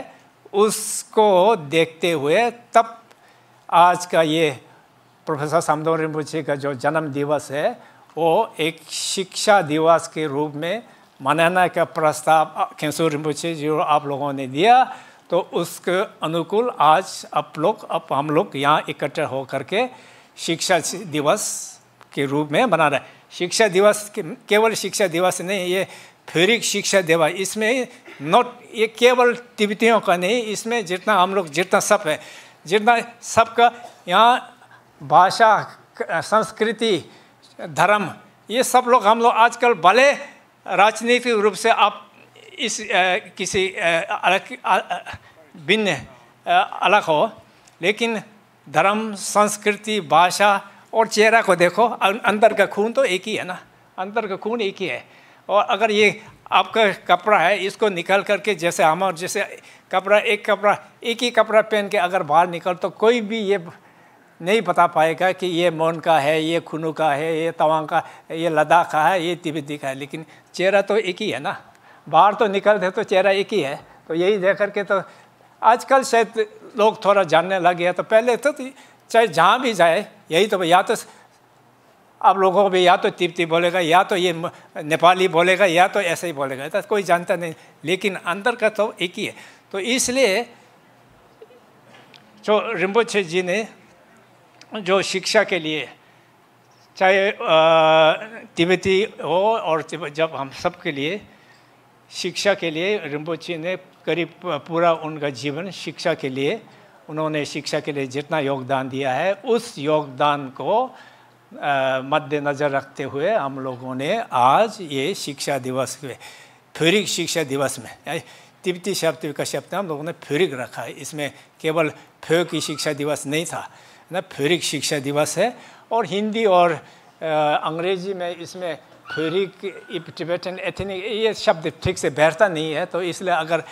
उसको देखते हुए तब आज का ये प्रोफेसर समदोन रिम्पुची का जो जन्म दिवस है, वो एक शिक्षा दिवस के रूप में मनाने का प्रस्ताव खेसू रिम्पुची जो आप लोगों ने दिया। तो उसके अनुकूल आज आप लोग अब हम लोग यहाँ इकट्ठे हो करके शिक्षा दिवस के रूप में मना रहे शिक्षा दिवस केवल शिक्षा दिवस नहीं, ये फेरिक शिक्षा दिवस इसमें नोट ये केवल तिब्बतियों का नहीं, इसमें जितना हम लोग, जितना सब है जितना सबका यहाँ भाषा संस्कृति धर्म ये सब लोग हम लोग आजकल भले राजनीतिक रूप से आप इस आ, किसी अलग भिन्न अलग हो लेकिन धर्म संस्कृति भाषा और चेहरा को देखो अंदर का खून तो एक ही है ना अंदर का खून एक ही है। और अगर ये आपका कपड़ा है, इसको निकल करके जैसे हम और जैसे कपड़ा, एक कपड़ा, एक ही कपड़ा पहन के अगर बाहर निकल तो कोई भी ये नहीं बता पाएगा कि ये मोन का है, ये खुनू का है, ये तवांग का, ये लद्दाख का है, ये तिब्बती का है। लेकिन चेहरा तो एक ही है ना? बाहर तो निकलते तो चेहरा एक ही है। तो यही देख करके तो आजकल शायद लोग थोड़ा जानने लग गया तो पहले तो चाहे जहाँ भी जाए, यही तो या तो आप लोगों को भी या तो तिब्बती बोलेगा, या तो ये नेपाली बोलेगा, या तो ऐसे ही बोलेगा तो कोई जानता नहीं। लेकिन अंदर का तो एक ही है। तो इसलिए जो रिम्बोछे जी ने जो शिक्षा के लिए, चाहे तिब्बती हो और जब हम सब के लिए शिक्षा के लिए रिम्बोची ने करीब पूरा उनका जीवन शिक्षा के लिए, उन्होंने शिक्षा के लिए जितना योगदान दिया है, उस योगदान को मद्देनज़र रखते हुए हम लोगों ने आज ये शिक्षा दिवस में फ्यूरिक शिक्षा दिवस में तिब्बती शब्द का शब्द हम लोगों ने फ्यूरिक रखा है। इसमें केवल फ्यो की शिक्षा दिवस नहीं था ना? फ्यूरिक शिक्षा दिवस है। और हिंदी और अंग्रेज़ी में इसमें फ्यूरिक टिबेटन एथनिक ये शब्द ठीक से बैठता नहीं है। तो इसलिए अगर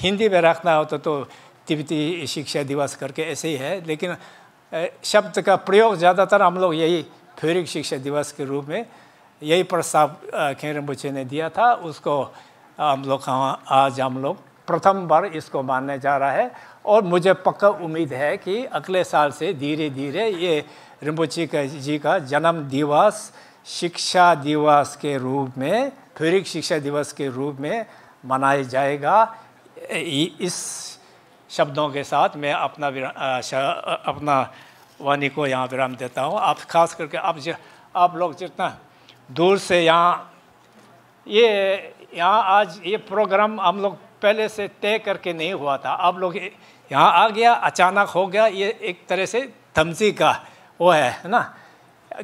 हिंदी में रखना हो तो, तो तिब्बती शिक्षा दिवस करके ऐसे ही है। लेकिन शब्द का प्रयोग ज़्यादातर हम लोग यही फ्यूरिक शिक्षा दिवस के रूप में यही प्रस्ताव खेरम्बुचे ने दिया था। उसको हम लोग आज हम लोग प्रथम बार इसको मानने जा रहा है। और मुझे पक्का उम्मीद है कि अगले साल से धीरे धीरे ये रिम्बुची का जी का जन्म दिवस, शिक्षा दिवस के रूप में फ्यूरिक शिक्षा दिवस के रूप में मनाया जाएगा। इस शब्दों के साथ मैं अपना अपना वाणी को यहाँ विराम देता हूँ। आप खास करके आप जो, आप लोग जितना दूर से यहाँ, ये यहाँ आज ये प्रोग्राम हम लोग पहले से तय करके नहीं हुआ था। आप लोग यहाँ आ गया, अचानक हो गया, ये एक तरह से धमसी का वो है ना?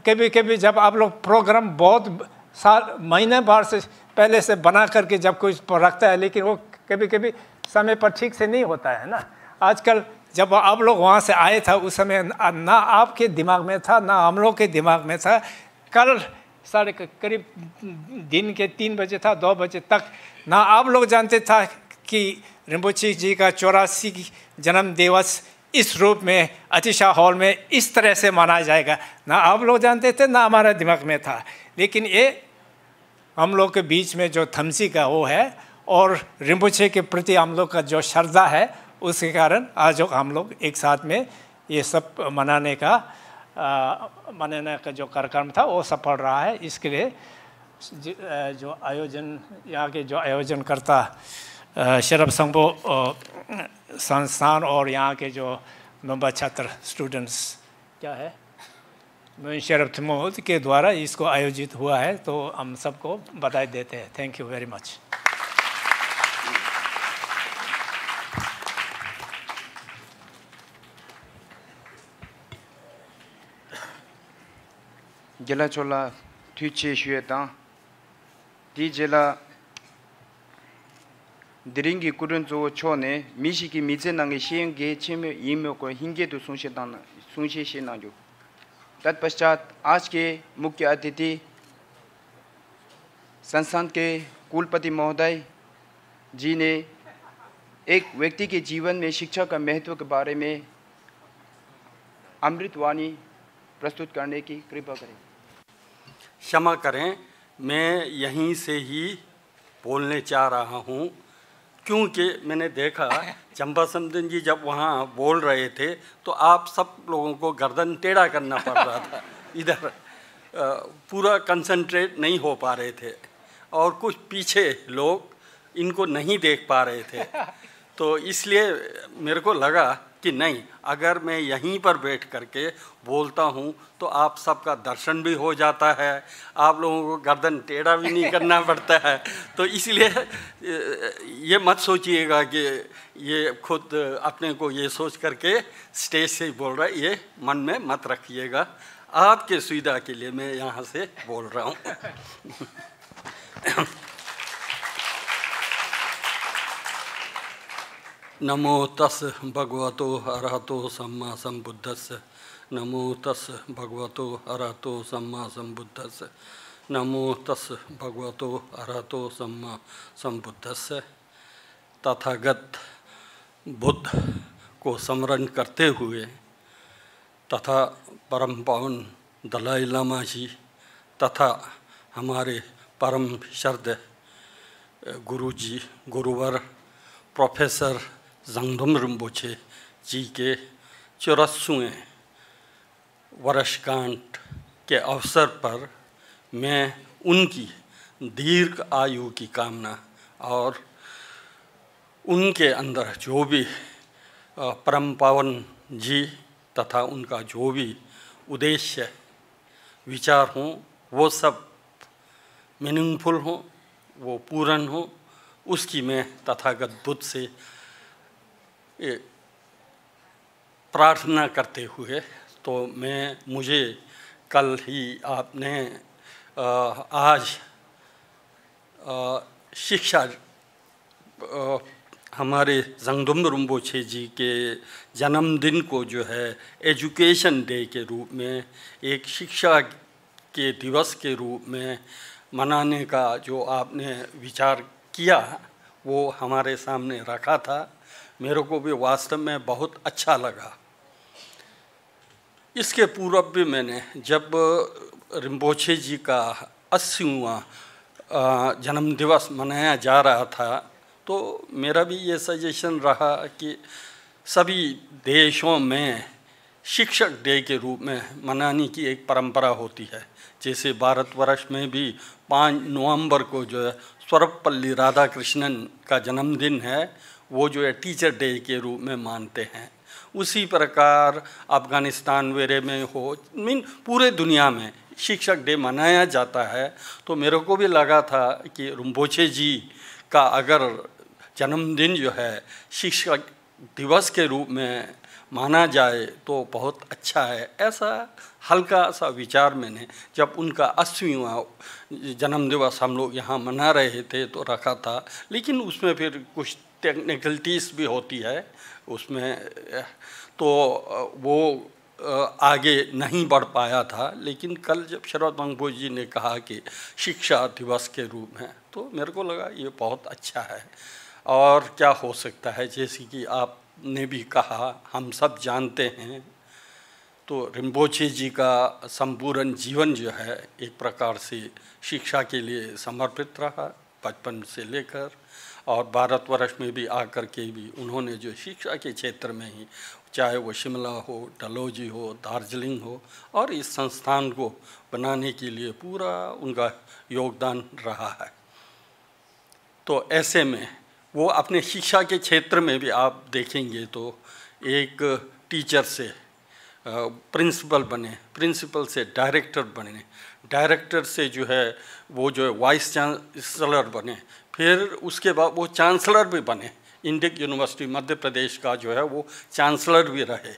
कभी कभी जब आप लोग प्रोग्राम बहुत साल, महीने भर से पहले से बना करके जब कोई रखता है, लेकिन वो कभी कभी समय पर ठीक से नहीं होता है ना? आजकल जब आप लोग वहाँ से आए था, उस समय ना आपके दिमाग में था, ना हम लोग के दिमाग में था। कल साढ़े करीब दिन के तीन बजे था, दो बजे तक ना आप लोग जानते था कि रिम्बोची जी का चौरासी जन्म दिवस इस रूप में, अतिशा हॉल में इस तरह से मनाया जाएगा। ना आप लोग जानते थे, ना हमारा दिमाग में था। लेकिन ये हम लोग के बीच में जो थमसी का वो है और रिम्बोचे के प्रति हम लोग का जो श्रद्धा है उसके कारण आज हम लोग एक साथ में ये सब मनाने का मनाने का जो कार्यक्रम था, वो सफल रहा है। इसके लिए जो आयोजन, यहाँ के जो आयोजन करता शरब संभो संस्थान और यहाँ के जो मेंबर छात्र स्टूडेंट्स क्या है? शरफ थमोद के द्वारा इसको आयोजित हुआ है तो हम सबको बधाई देते हैं। थैंक यू वेरी मच जिला चोला थी छे शुए ती। जिला दिरिंगी कुरुन जो छो ने मिशी की मिजे नंग शेंग गे छेमे इमे को हिंगे तो सुनशे ता सुनशे शे ना जो। तत्पश्चात आज के मुख्य अतिथि, संस्थान के कुलपति महोदय जी ने एक व्यक्ति के जीवन में शिक्षा का महत्व के बारे में अमृतवाणी प्रस्तुत करने की कृपा करें। क्षमा करें मैं यहीं से ही बोलने चाह रहा हूँ क्योंकि मैंने देखा चंबा समदन जी जब वहाँ बोल रहे थे तो आप सब लोगों को गर्दन टेढ़ा करना पड़ रहा था। इधर पूरा कंसंट्रेट नहीं हो पा रहे थे और कुछ पीछे लोग इनको नहीं देख पा रहे थे। तो इसलिए मेरे को लगा कि नहीं अगर मैं यहीं पर बैठ करके बोलता हूँ तो आप सबका दर्शन भी हो जाता है। आप लोगों को गर्दन टेढ़ा भी नहीं करना पड़ता है। तो इसलिए ये मत सोचिएगा कि ये खुद अपने को ये सोच करके स्टेज से ही बोल रहा है ये मन में मत रखिएगा। आपके सुविधा के लिए मैं यहाँ से बोल रहा हूँ। नमो तस् भगवतो अरहतो सम्मा संबुद्धस्य नमो तस् भगवतो अरहतो सम्मा संबुद्धस्य नमो तस् भगवतो अरहतो सम्मा संबुद्धस्य तथागत बुद्ध को स्मरण करते हुए तथा परम पावन दलाई लामा जी तथा हमारे परम शरद गुरु जी गुरुवर, प्रोफेसर जंगधुम रिम्बोछे जी के चौरसवें वर्षगांठ के अवसर पर मैं उनकी दीर्घ आयु की कामना और उनके अंदर जो भी परम पावन जी तथा उनका जो भी उद्देश्य विचार हों वो सब मीनिंगफुल हों वो पूर्ण हो उसकी मैं तथागत बुद्ध से प्रार्थना करते हुए तो मैं, मुझे कल ही आपने आज शिक्षा हमारे जंगदुम रुम्बोछे जी के जन्मदिन को जो है, एजुकेशन डे के रूप में, एक शिक्षा के दिवस के रूप में मनाने का जो आपने विचार किया, वो हमारे सामने रखा था। मेरे को भी वास्तव में बहुत अच्छा लगा। इसके पूर्व भी मैंने जब रिम्बोछे जी का अस्सीवा जन्म दिवस मनाया जा रहा था तो मेरा भी ये सजेशन रहा कि सभी देशों में शिक्षक डे के रूप में मनाने की एक परंपरा होती है। जैसे भारतवर्ष में भी पाँच नवंबर को जो है स्वरपल्ली राधा कृष्णन का जन्मदिन है वो जो है टीचर डे के रूप में मानते हैं। उसी प्रकार अफ़गानिस्तान वेरे में हो, मीन पूरे दुनिया में शिक्षक डे मनाया जाता है। तो मेरे को भी लगा था कि रुम्बोचे जी का अगर जन्मदिन जो है शिक्षक दिवस के रूप में माना जाए तो बहुत अच्छा है। ऐसा हल्का सा विचार मैंने जब उनका अस्वीवा जन्म दिवस हम लोग यहाँ मना रहे थे तो रखा था। लेकिन उसमें फिर कुछ टेक्निकलिटीज़ भी होती है, उसमें तो वो आगे नहीं बढ़ पाया था, लेकिन कल जब शरद मंगबो जी ने कहा कि शिक्षा दिवस के रूप में तो मेरे को लगा ये बहुत अच्छा है। और क्या हो सकता है, जैसे कि आपने भी कहा, हम सब जानते हैं तो रिम्बोचे जी का संपूर्ण जीवन जो है, एक प्रकार से शिक्षा के लिए समर्पित रहा, बचपन से लेकर और भारतवर्ष में भी आकर के भी उन्होंने जो शिक्षा के क्षेत्र में ही, चाहे वो शिमला हो डलोजी हो, दार्जिलिंग हो, और इस संस्थान को बनाने के लिए पूरा उनका योगदान रहा है। तो ऐसे में वो अपने शिक्षा के क्षेत्र में भी आप देखेंगे तो एक टीचर से प्रिंसिपल बने, प्रिंसिपल से डायरेक्टर बने, डायरेक्टर से जो है वो जो है वाइस चांसलर बने फिर उसके बाद वो चांसलर भी बने। इंडिक यूनिवर्सिटी, मध्य प्रदेश का जो है वो चांसलर भी रहे।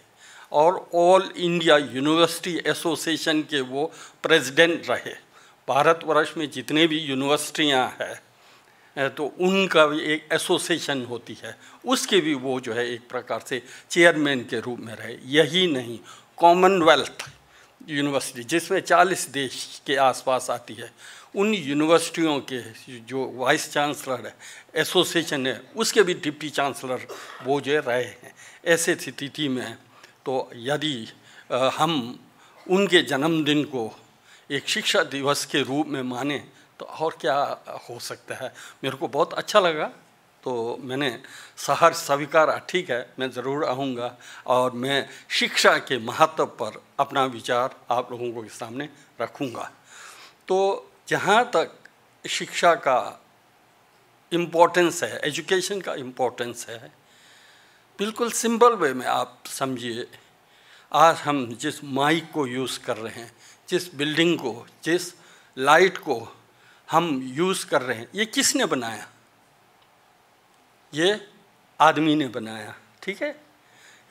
और ऑल इंडिया यूनिवर्सिटी एसोसिएशन के वो प्रेसिडेंट रहे। भारतवर्ष में जितने भी यूनिवर्सिटियाँ हैं तो उनका भी एक एसोसिएशन होती है। उसके भी वो जो है एक प्रकार से चेयरमैन के रूप में रहे। यही नहीं, कॉमनवेल्थ यूनिवर्सिटी जिसमें 40 देश के आसपास आती है। उन यूनिवर्सिटियों के जो वाइस चांसलर है एसोसिएशन है, उसके भी डिप्टी चांसलर वो जो रहे हैं। ऐसे स्थिति में। तो यदि हम उनके जन्मदिन को एक शिक्षा दिवस के रूप में माने तो और क्या हो सकता है? मेरे को बहुत अच्छा लगा। तो मैंने सहर स्वीकारा। ठीक है, मैं ज़रूर आऊँगा और मैं शिक्षा के महत्व पर अपना विचार आप लोगों को सामने रखूँगा। तो जहाँ तक शिक्षा का इम्पोर्टेंस है एजुकेशन का इम्पोर्टेंस है, बिल्कुल सिंपल वे में आप समझिए, आज हम जिस माइक को यूज़ कर रहे हैं, जिस बिल्डिंग को, जिस लाइट को हम यूज़ कर रहे हैं, ये किसने बनाया? ये आदमी ने बनाया, ठीक है?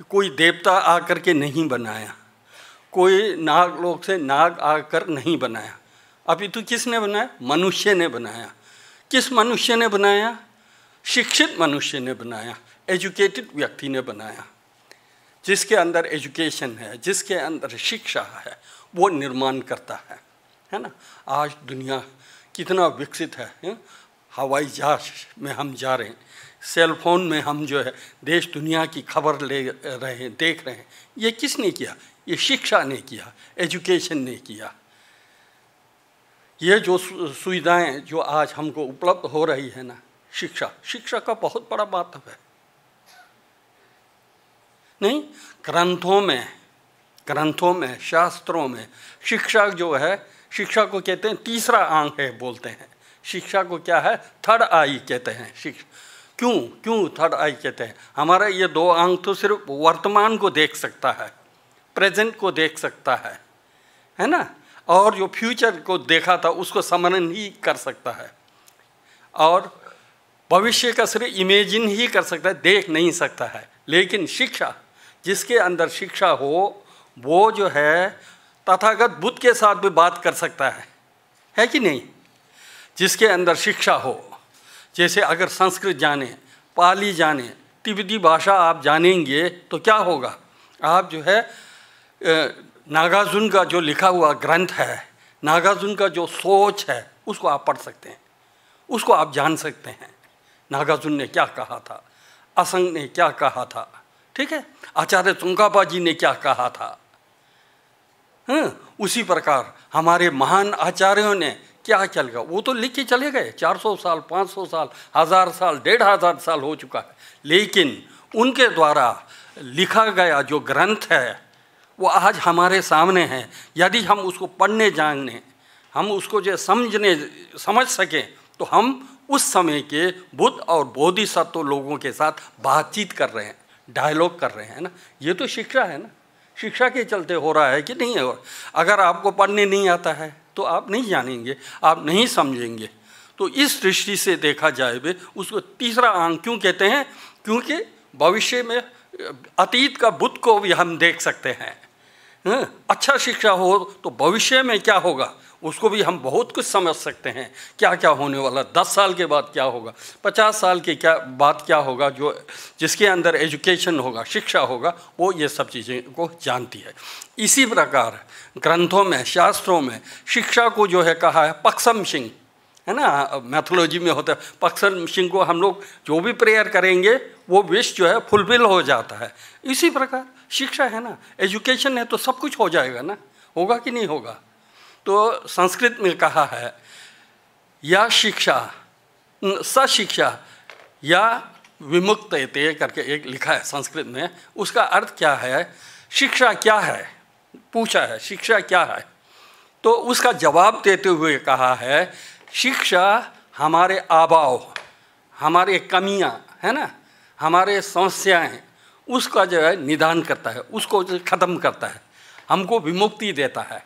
कोई देवता आकर के नहीं बनाया, कोई नाग लोग से नाग आकर नहीं बनाया अभी तो किसने बनाया? मनुष्य ने बनाया। किस मनुष्य ने बनाया? शिक्षित मनुष्य ने बनाया। एजुकेटेड व्यक्ति ने बनाया। जिसके अंदर एजुकेशन है जिसके अंदर शिक्षा है वो निर्माण करता है। है ना? आज दुनिया कितना विकसित है, है? हवाई जहाज़ में हम जा रहे हैं। सेल फ़ोन में हम जो है देश दुनिया की खबर ले रहे हैं देख रहे हैं। ये किसने किया? ये शिक्षा ने किया एजुकेशन ने किया। ये जो सुविधाएँ जो आज हमको उपलब्ध हो रही है ना, शिक्षा शिक्षा का बहुत बड़ा महत्व है। नहीं, ग्रंथों में ग्रंथों में, शास्त्रों में शिक्षा जो है, शिक्षा को कहते हैं तीसरा आंग है बोलते हैं। शिक्षा को क्या है? थर्ड आई कहते हैं। शिक्षा, क्यों? क्यों थर्ड आई कहते हैं? हमारा ये दो अंग तो सिर्फ़ वर्तमान को देख सकता है, प्रेजेंट को देख सकता है है ना? और जो फ्यूचर को देखा था, उसको समरण ही कर सकता है। और भविष्य का सिर्फ़ इमेजिन ही कर सकता है, देख नहीं सकता है। लेकिन शिक्षा, जिसके अंदर शिक्षा हो, वो जो है, तथागत बुद्ध के साथ भी बात कर सकता है। है कि नहीं? जिसके अंदर शिक्षा हो, जैसे अगर संस्कृत जाने, पाली जाने, तिब्बती भाषा आप जानेंगे तो क्या होगा? आप जो है नागार्जुन का जो लिखा हुआ ग्रंथ है नागार्जुन का जो सोच है उसको आप पढ़ सकते हैं। उसको आप जान सकते हैं। नागार्जुन ने क्या कहा था? असंग ने क्या कहा था? ठीक है? आचार्य चुंकापा जी ने क्या कहा था? हाँ, उसी प्रकार हमारे महान आचार्यों ने क्या चल गया? वो तो लिख के चले गए। 400 साल 500 साल हज़ार साल डेढ़ हज़ार साल हो चुका है। लेकिन उनके द्वारा लिखा गया जो ग्रंथ है वो आज हमारे सामने है। यदि हम उसको पढ़ने जानने हम उसको जो समझने, समझ सकें तो हम उस समय के बुद्ध और बोधिसत्व लोगों के साथ बातचीत कर रहे हैं डायलॉग कर रहे हैं ना? ये तो शिक्षा है ना? शिक्षा के चलते हो रहा है कि नहीं है? अगर आपको पढ़ने नहीं आता है तो आप नहीं जानेंगे, आप नहीं समझेंगे। तो इस दृष्टि से देखा जाए वे उसको तीसरा अंग क्यों कहते हैं? क्योंकि भविष्य में अतीत का बुद्ध को भी हम देख सकते हैं। अच्छा शिक्षा हो तो भविष्य में क्या होगा? उसको भी हम बहुत कुछ समझ सकते हैं। क्या क्या होने वाला? दस साल के बाद क्या होगा? पचास साल के क्या बाद क्या होगा? जो जिसके अंदर एजुकेशन होगा, शिक्षा होगा, वो ये सब चीज़ें को जानती है। इसी प्रकार ग्रंथों में, शास्त्रों में शिक्षा को जो है कहा है पक्षम सिंह। है ना? मैथोलॉजी में होता है। पक्षम सिंह को हम लोग जो भी प्रेयर करेंगे, वो विश जो है फुलफिल हो जाता है। इसी प्रकार शिक्षा है ना? एजुकेशन है तो सब कुछ हो जाएगा ना? होगा कि नहीं होगा? तो संस्कृत में कहा है, या शिक्षा सशिक्षा, या विमुक्त ते करके एक लिखा है संस्कृत में। उसका अर्थ क्या है? शिक्षा क्या है? पूछा है, शिक्षा क्या है? तो उसका जवाब देते हुए कहा है शिक्षा हमारे अभाव हमारे कमियाँ, है ना? हमारे समस्याएँ उसका जो है निदान करता है, उसको ख़त्म करता है, हमको विमुक्ति देता है।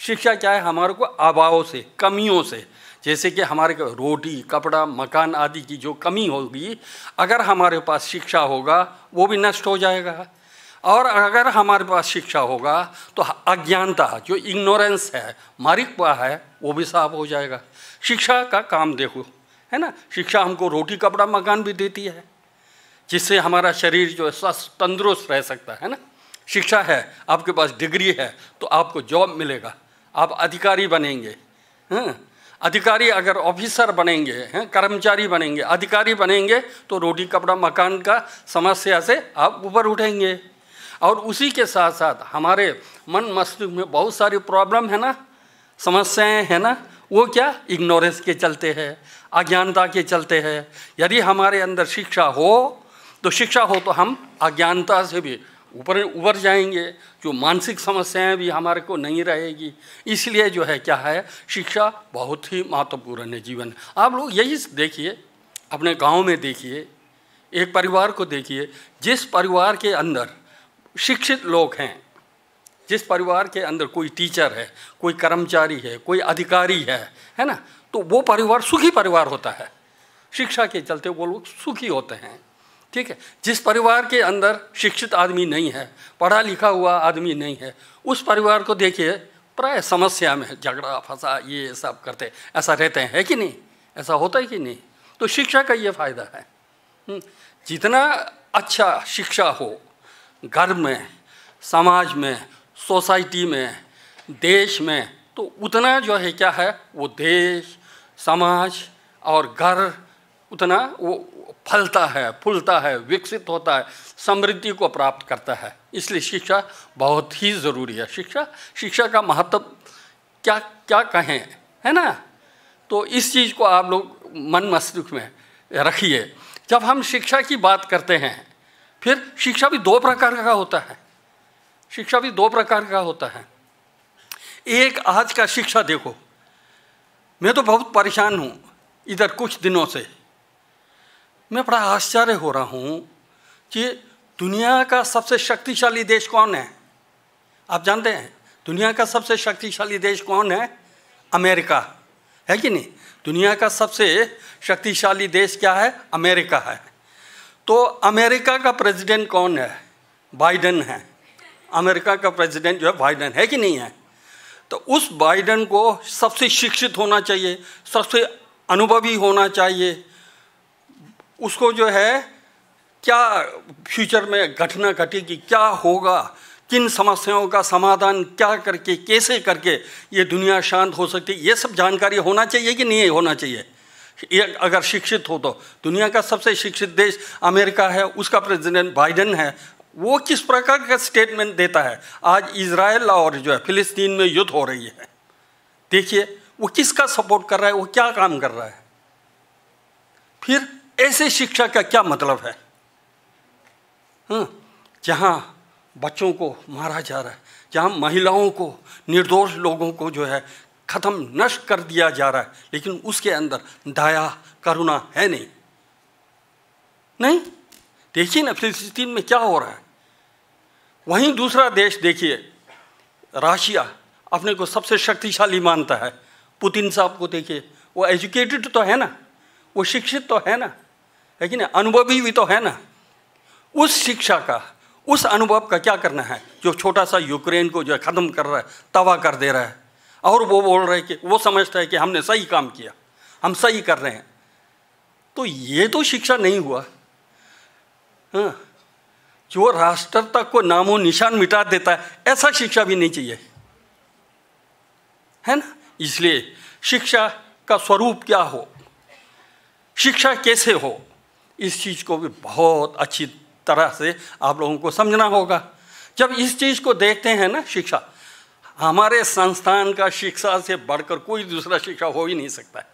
शिक्षा क्या है? हमारे को अभाव से, कमियों से, जैसे कि हमारे रोटी, कपड़ा, मकान आदि की जो कमी होगी, अगर हमारे पास शिक्षा होगा, वो भी नष्ट हो जाएगा। और अगर हमारे पास शिक्षा होगा तो अज्ञानता, जो इग्नोरेंस है, मारिकपा है, वो भी साफ़ हो जाएगा। शिक्षा का काम देखो, है ना? शिक्षा हमको रोटी, कपड़ा, मकान भी देती है, जिससे हमारा शरीर जो है स्वस्थ, तंदुरुस्त रह सकता है ना? शिक्षा है, आपके पास डिग्री है तो आपको जॉब मिलेगा, आप अधिकारी बनेंगे, हैं? अधिकारी अगर ऑफिसर बनेंगे, हैं? कर्मचारी बनेंगे, अधिकारी बनेंगे तो रोटी, कपड़ा, मकान का समस्या से आप ऊपर उठेंगे। और उसी के साथ साथ हमारे मन मस्तिष्क में बहुत सारी प्रॉब्लम है ना? समस्याएँ हैं ना? वो क्या? इग्नोरेंस के चलते हैं, अज्ञानता के चलते हैं। यदि हमारे अंदर शिक्षा हो तो शिक्षा हो तो हम अज्ञानता से भी ऊपर उबर जाएँगे। जो मानसिक समस्याएँ भी हमारे को नहीं रहेगी, इसलिए जो है क्या है? शिक्षा बहुत ही महत्वपूर्ण है जीवन। आप लोग यही देखिए, अपने गाँव में देखिए, एक परिवार को देखिए। जिस परिवार के अंदर शिक्षित लोग हैं जिस परिवार के अंदर कोई टीचर है कोई कर्मचारी है कोई अधिकारी है है ना तो वो परिवार सुखी परिवार होता है। शिक्षा के चलते वो लोग सुखी होते हैं ठीक है? जिस परिवार के अंदर शिक्षित आदमी नहीं है पढ़ा लिखा हुआ आदमी नहीं है उस परिवार को देखिए प्राय समस्या में झगड़ा फंसा ये सब करते ऐसा रहते हैं है कि नहीं? ऐसा होता है कि नहीं? तो शिक्षा का ये फ़ायदा है। हम्म, जितना अच्छा शिक्षा हो घर में समाज में सोसाइटी में, देश में तो उतना जो है क्या है, वो देश, समाज और घर उतना वो फलता है, फूलता है, विकसित होता है, समृद्धि को प्राप्त करता है। इसलिए शिक्षा बहुत ही ज़रूरी है। शिक्षा शिक्षा का महत्व क्या क्या कहें, है ना? तो इस चीज़ को आप लोग मन मस्तिष्क में रखिए। जब हम शिक्षा की बात करते हैं, फिर शिक्षा भी दो प्रकार का होता है। शिक्षा भी दो प्रकार का होता है। एक, आज का शिक्षा देखो। मैं तो बहुत परेशान हूँ इधर कुछ दिनों से। मैं बड़ा आश्चर्य हो रहा हूँ कि दुनिया का सबसे शक्तिशाली देश कौन है? आप जानते हैं, दुनिया का सबसे शक्तिशाली देश कौन है? अमेरिका। है कि नहीं? दुनिया का सबसे शक्तिशाली देश क्या है? अमेरिका है। तो अमेरिका का प्रेसिडेंट कौन है? बाइडन है। अमेरिका का प्रेसिडेंट जो है बाइडन है कि नहीं है? तो उस बाइडन को सबसे शिक्षित होना चाहिए, सबसे अनुभवी होना चाहिए। उसको जो है, क्या फ्यूचर में घटना घटेगी, क्या होगा, किन समस्याओं का समाधान, क्या करके, कैसे करके ये दुनिया शांत हो सकती ये सब जानकारी होना चाहिए कि नहीं होना चाहिए? ये अगर शिक्षित हो तो। दुनिया का सबसे शिक्षित देश अमेरिका है, उसका प्रेसिडेंट बाइडन है वो किस प्रकार का स्टेटमेंट देता है? आज इसराइल और जो है फिलिस्तीन में युद्ध हो रही है। देखिए वो किसका सपोर्ट कर रहा है? वो क्या काम कर रहा है? फिर ऐसे शिक्षा का क्या मतलब है? हाँ, जहाँ बच्चों को मारा जा रहा है जहाँ महिलाओं को निर्दोष लोगों को जो है ख़त्म नष्ट कर दिया जा रहा है लेकिन उसके अंदर दया करुणा है नहीं। नहीं? देखिए ना, फिलिस्तीन में क्या हो रहा है? वहीं दूसरा देश देखिए, राशिया अपने को सबसे शक्तिशाली मानता है। पुतिन साहब को देखिए, वो एजुकेटेड तो है ना, वो शिक्षित तो है ना है कि ना अनुभवी भी तो है ना। उस शिक्षा का, उस अनुभव का क्या करना है? जो छोटा सा यूक्रेन को जो ख़त्म कर रहा है, तबाह कर दे रहा है। और वो बोल रहे कि, वो समझता है कि हमने सही काम किया, हम सही कर रहे हैं। तो ये तो शिक्षा नहीं हुआ। हाँ। जो राष्ट्रता को नामो निशान मिटा देता है, ऐसा शिक्षा भी नहीं चाहिए। है ना? इसलिए शिक्षा का स्वरूप क्या हो? शिक्षा कैसे हो? इस चीज़ को भी बहुत अच्छी तरह से आप लोगों को समझना होगा। जब इस चीज़ को देखते हैं ना शिक्षा, हमारे संस्थान का शिक्षा से बढ़कर कोई दूसरा शिक्षा हो ही नहीं सकता। है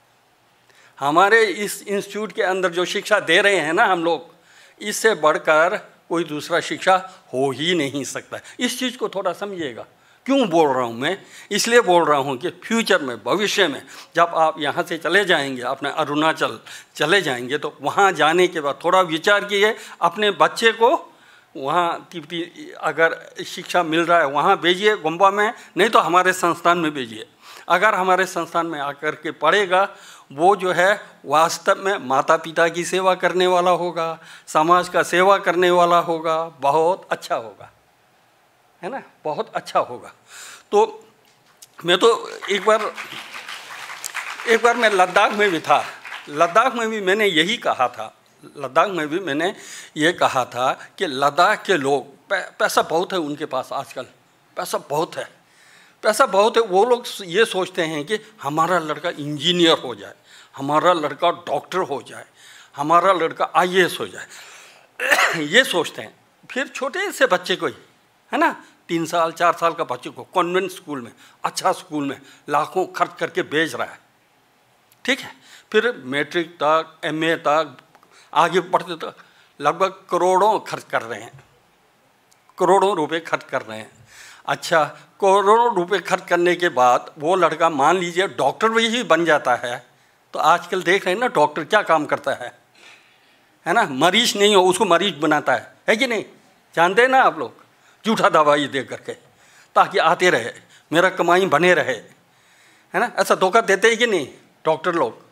हमारे इस इंस्टीट्यूट के अंदर जो शिक्षा दे रहे हैं ना हम लोग इससे बढ़कर कोई दूसरा शिक्षा हो ही नहीं सकता। इस चीज़ को थोड़ा समझिएगा। क्यों बोल रहा हूँ मैं? इसलिए बोल रहा हूँ कि फ्यूचर में, भविष्य में, जब आप यहाँ से चले जाएँगे, अपने अरुणाचल चले जाएँगे तो वहाँ जाने के बाद थोड़ा विचार कीजिए, अपने बच्चे को वहाँ तिब्बती अगर शिक्षा मिल रहा है, वहाँ भेजिए गुम्बा में, नहीं तो हमारे संस्थान में भेजिए। अगर हमारे संस्थान में आकर के पढ़ेगा वो जो है वास्तव में माता पिता की सेवा करने वाला होगा, समाज का सेवा करने वाला होगा, बहुत अच्छा होगा। है ना? बहुत अच्छा होगा। तो मैं तो एक बार एक बार मैं लद्दाख में भी था। लद्दाख में भी मैंने यही कहा था। लद्दाख में भी मैंने ये कहा था कि लद्दाख के लोग पैसा बहुत है उनके पास आजकल। पैसा बहुत है। पैसा बहुत है, वो लोग ये सोचते हैं कि हमारा लड़का इंजीनियर हो जाए, हमारा लड़का डॉक्टर हो जाए, हमारा लड़का आईएएस हो जाए। ये सोचते हैं। फिर छोटे से बच्चे को ही, है ना? तीन साल, चार साल का बच्चे को कॉन्वेंट स्कूल में अच्छा स्कूल में लाखों खर्च करके भेज रहा है। ठीक है? फिर मैट्रिक तक, एमए तक, आगे पढ़ते तक लगभग करोड़ों खर्च कर रहे हैं। करोड़ों रुपए खर्च कर रहे हैं। अच्छा करोड़ों रुपए खर्च करने के बाद वो लड़का मान लीजिए डॉक्टर भी ही बन जाता है तो आजकल देख रहे हैं ना डॉक्टर क्या काम करता है है ना? मरीज़ नहीं हो, उसको मरीज़ बनाता है है कि नहीं? जानते हैं ना आप लोग? झूठा दवाई दे करके, ताकि आते रहे, मेरा कमाई बने रहे, है ना? ऐसा धोखा देते ही कि नहीं डॉक्टर लोग?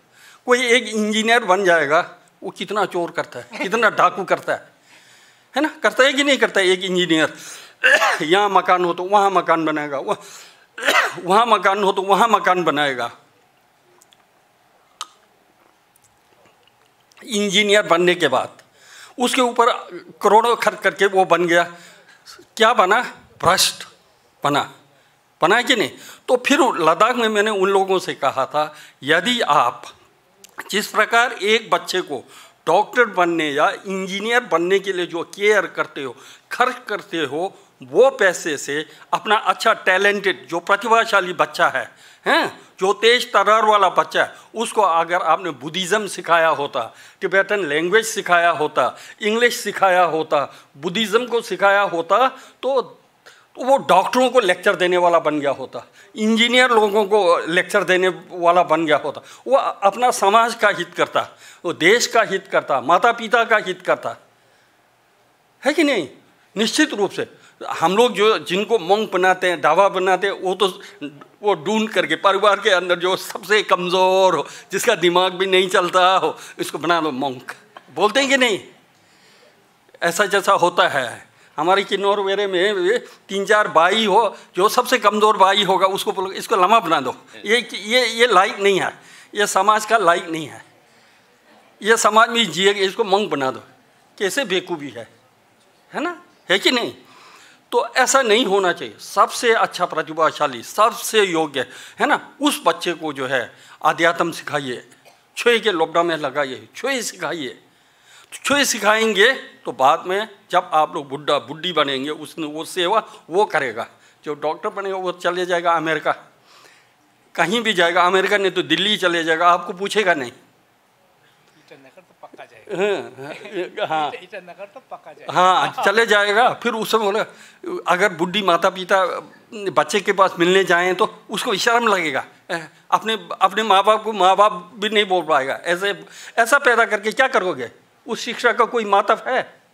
कोई एक इंजीनियर बन जाएगा, वो कितना चोर करता है, कितना डाकू करता है है ना? करता है कि नहीं करता है एक इंजीनियर? यहाँ मकान हो तो वहाँ मकान बनाएगा वह मकान हो तो वहाँ मकान बनाएगा इंजीनियर बनने के बाद, उसके ऊपर करोड़ों खर्च करके वो बन गया। क्या बना? भ्रष्ट बना। बना कि नहीं? तो फिर लद्दाख में मैंने उन लोगों से कहा था, यदि आप जिस प्रकार एक बच्चे को डॉक्टर बनने या इंजीनियर बनने के लिए जो केयर करते हो, खर्च करते हो वो पैसे से अपना अच्छा टैलेंटेड जो प्रतिभाशाली बच्चा है, हैं? जो तेज तरार वाला बच्चा है, उसको अगर आपने बुद्धिज़्म सिखाया होता, टिबेटन लैंग्वेज सिखाया होता इंग्लिश सिखाया होता, बुद्धिज़्म को सिखाया होता तो तो वो डॉक्टरों को लेक्चर देने वाला बन गया होता इंजीनियर लोगों को लेक्चर देने वाला बन गया होता, वो अपना समाज का हित करता, वो देश का हित करता माता पिता का हित करता। है कि नहीं? निश्चित रूप से। हम लोग जो जिनको मोंग बनाते हैं ढाबा बनाते हैं, वो तो वो ढूंढ करके, परिवार के अंदर जो सबसे कमज़ोर हो, जिसका दिमाग भी नहीं चलता हो, इसको बना लो मोंक बोलते हैं कि नहीं? ऐसा जैसा होता है। हमारे किन्नौर वेरे में तीन चार भाई हो, जो सबसे कमज़ोर भाई होगा, उसको बोलो, इसको लम्हा बना दो। ये ये ये लाइक नहीं है। ये समाज का लाइक नहीं है। ये समाज में जिएगा, इसको मंग बना दो। कैसे बेकूबी है? है ना? है कि नहीं? तो ऐसा नहीं होना चाहिए। सबसे अच्छा प्रतिभाशाली, सबसे योग्य, है ना? उस बच्चे को जो है, आध्यात्म सिखाइए। छुए के लोबडा में लगाइए, छुए सिखाइए। छुए सिखाएँगे तो बाद में जब आप लोग बुढ़ा बुढ़ी बनेंगे, उसने वो सेवा वो करेगा। जो डॉक्टर बनेगा, वो चले जाएगा अमेरिका। कहीं भी जाएगा, अमेरिका नहीं तो दिल्ली चले जाएगा। आपको पूछेगा नहीं। हाँ। हाँ तो पक्का हाँ चले जाएगा। फिर उस समय बोले अगर बुढ़ी माता पिता बच्चे के पास मिलने जाएँ तो उसको शर्म लगेगा। अपने अपने माँ बाप को माँ बाप भी नहीं बोल पाएगा। ऐसे ऐसा पैदा करके क्या करोगे? उस शिक्षा का कोई मातव है?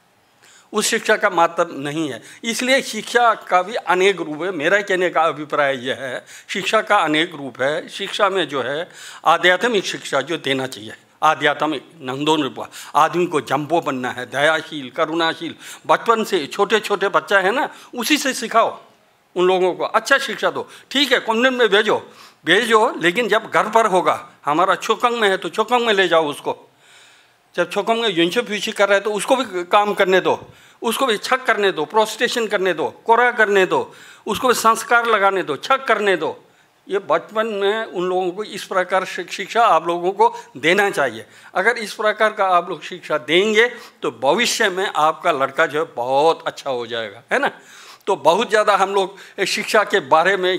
उस शिक्षा का मातव नहीं है। इसलिए शिक्षा का भी अनेक रूप है। मेरा कहने का अभिप्राय यह है शिक्षा का अनेक रूप है। शिक्षा में जो है आध्यात्मिक शिक्षा जो देना चाहिए। आध्यात्मिक नंदोन आदमी को जंबो बनना है, दयाशील, करुणाशील। बचपन से छोटे छोटे बच्चा है ना, उसी से सिखाओ उन लोगों को। अच्छा शिक्षा दो। ठीक है कॉन्वेंट में भेजो। भेजो, लेकिन जब घर पर होगा, हमारा चोकंग में है तो चोकंग में ले जाओ उसको। जब छोकम में युंशो फ्यूशी कर रहे हैं तो उसको भी काम करने दो। उसको भी छक करने दो, प्रोस्टेशन करने दो, कोरा करने दो। उसको भी संस्कार लगाने दो, छक करने दो। ये बचपन में उन लोगों को इस प्रकार शिक्षा आप लोगों को देना चाहिए। अगर इस प्रकार का आप लोग शिक्षा देंगे तो भविष्य में आपका लड़का जो है बहुत अच्छा हो जाएगा, है ना? तो बहुत ज़्यादा हम लोग शिक्षा के बारे में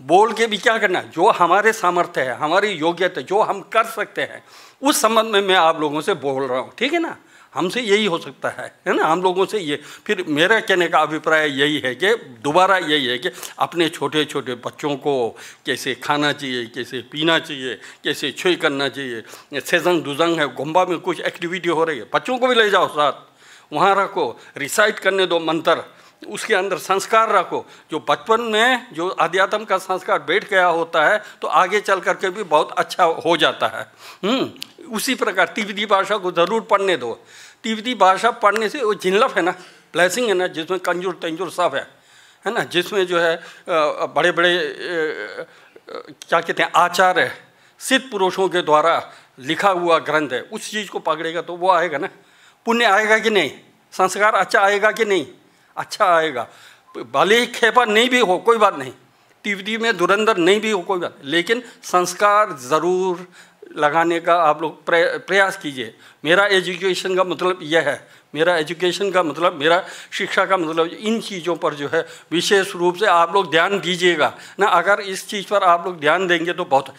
बोल के भी क्या करना जो हमारे सामर्थ्य है, हमारी योग्यता, जो हम कर सकते हैं, उस संबंध में मैं आप लोगों से बोल रहा हूँ, ठीक है ना? हमसे यही हो सकता है है ना? हम लोगों से ये। फिर मेरा कहने का अभिप्राय यही है कि, दोबारा यही है कि अपने छोटे छोटे बच्चों को कैसे खाना चाहिए, कैसे पीना चाहिए, कैसे छुई करना चाहिए। सेजंग दुजंग है, गुम्बा में कुछ एक्टिविटी हो रही है। बच्चों को भी ले जाओ साथ। वहाँ रखो। रिसाइट करने दो मंत्र। उसके अंदर संस्कार रखो। जो बचपन में जो अध्यात्म का संस्कार बैठ गया होता है तो आगे चल करके भी बहुत अच्छा हो जाता है। हम्म, उसी प्रकार तिब्बती भाषा को ज़रूर पढ़ने दो। तिब्बती भाषा पढ़ने से वो जिनलफ है ना ब्लैसिंग है ना जिसमें कंजूर तंजूर सब है है ना जिसमें जो है बड़े बड़े क्या कहते हैं आचार्य सिद्ध पुरुषों के द्वारा लिखा हुआ ग्रंथ है उस चीज़ को पकड़ेगा तो वो आएगा ना। पुण्य आएगा कि नहीं? संस्कार अच्छा आएगा कि नहीं? अच्छा आएगा। भले ही खेपा नहीं भी हो, कोई बात नहीं। टीवी में धुरंधर नहीं भी हो, कोई बात लेकिन संस्कार ज़रूर लगाने का आप लोग प्रयास कीजिए। मेरा एजुकेशन का मतलब यह है। मेरा एजुकेशन का मतलब मेरा शिक्षा का मतलब इन चीज़ों पर जो है विशेष रूप से आप लोग ध्यान दीजिएगा। ना, अगर इस चीज़ पर आप लोग ध्यान देंगे तो बहुत।